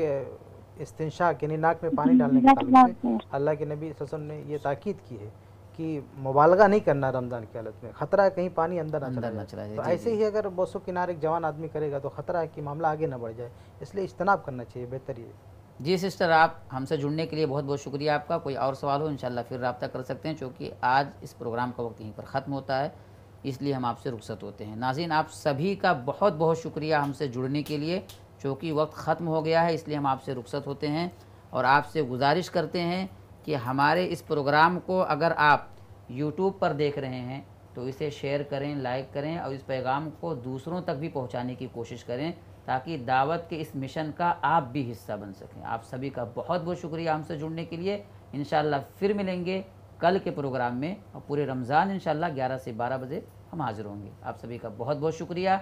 [SPEAKER 2] इस्तिनशाक यानी नाक में पानी डालने के ताल्लुक से अल्लाह के नबी वसल्लम ने ये ताकीद की है कि मुबालगा नहीं करना रमज़ान की हालत में। ख़तरा है कहीं पानी अंदर ना
[SPEAKER 1] अंदर
[SPEAKER 2] चला
[SPEAKER 1] ना
[SPEAKER 2] जाए।
[SPEAKER 1] चला जाए,
[SPEAKER 2] तो ऐसे ही अगर बोसो किनारे एक जवान आदमी करेगा तो ख़तरा है कि मामला आगे ना बढ़ जाए। इसलिए इज्तनाब करना चाहिए बेहतर ये।
[SPEAKER 1] जी सिस्टर आप हमसे जुड़ने के लिए बहुत बहुत शुक्रिया आपका। कोई और सवाल हो इंशाल्लाह फिर रब्ता कर सकते हैं चूँकि आज इस प्रोग्राम का वक्त यहीं पर ख़त्म होता है इसलिए हम आपसे रुखसत होते हैं। नाजिन आप सभी का बहुत बहुत शुक्रिया हमसे जुड़ने के लिए। चूँकि वक्त ख़त्म हो गया है, इसलिए हम आपसे रुखसत होते हैं और आपसे गुजारिश करते हैं कि हमारे इस प्रोग्राम को अगर आप यूट्यूब पर देख रहे हैं तो इसे शेयर करें लाइक करें और इस पैगाम को दूसरों तक भी पहुँचाने की कोशिश करें ताकि दावत के इस मिशन का आप भी हिस्सा बन सकें। आप सभी का बहुत बहुत शुक्रिया हमसे जुड़ने के लिए। इन फिर मिलेंगे कल के प्रोग्राम में और पूरे रमज़ान इन 11 से 12 बजे हम हाजिर होंगे। आप सभी का बहुत बहुत शुक्रिया।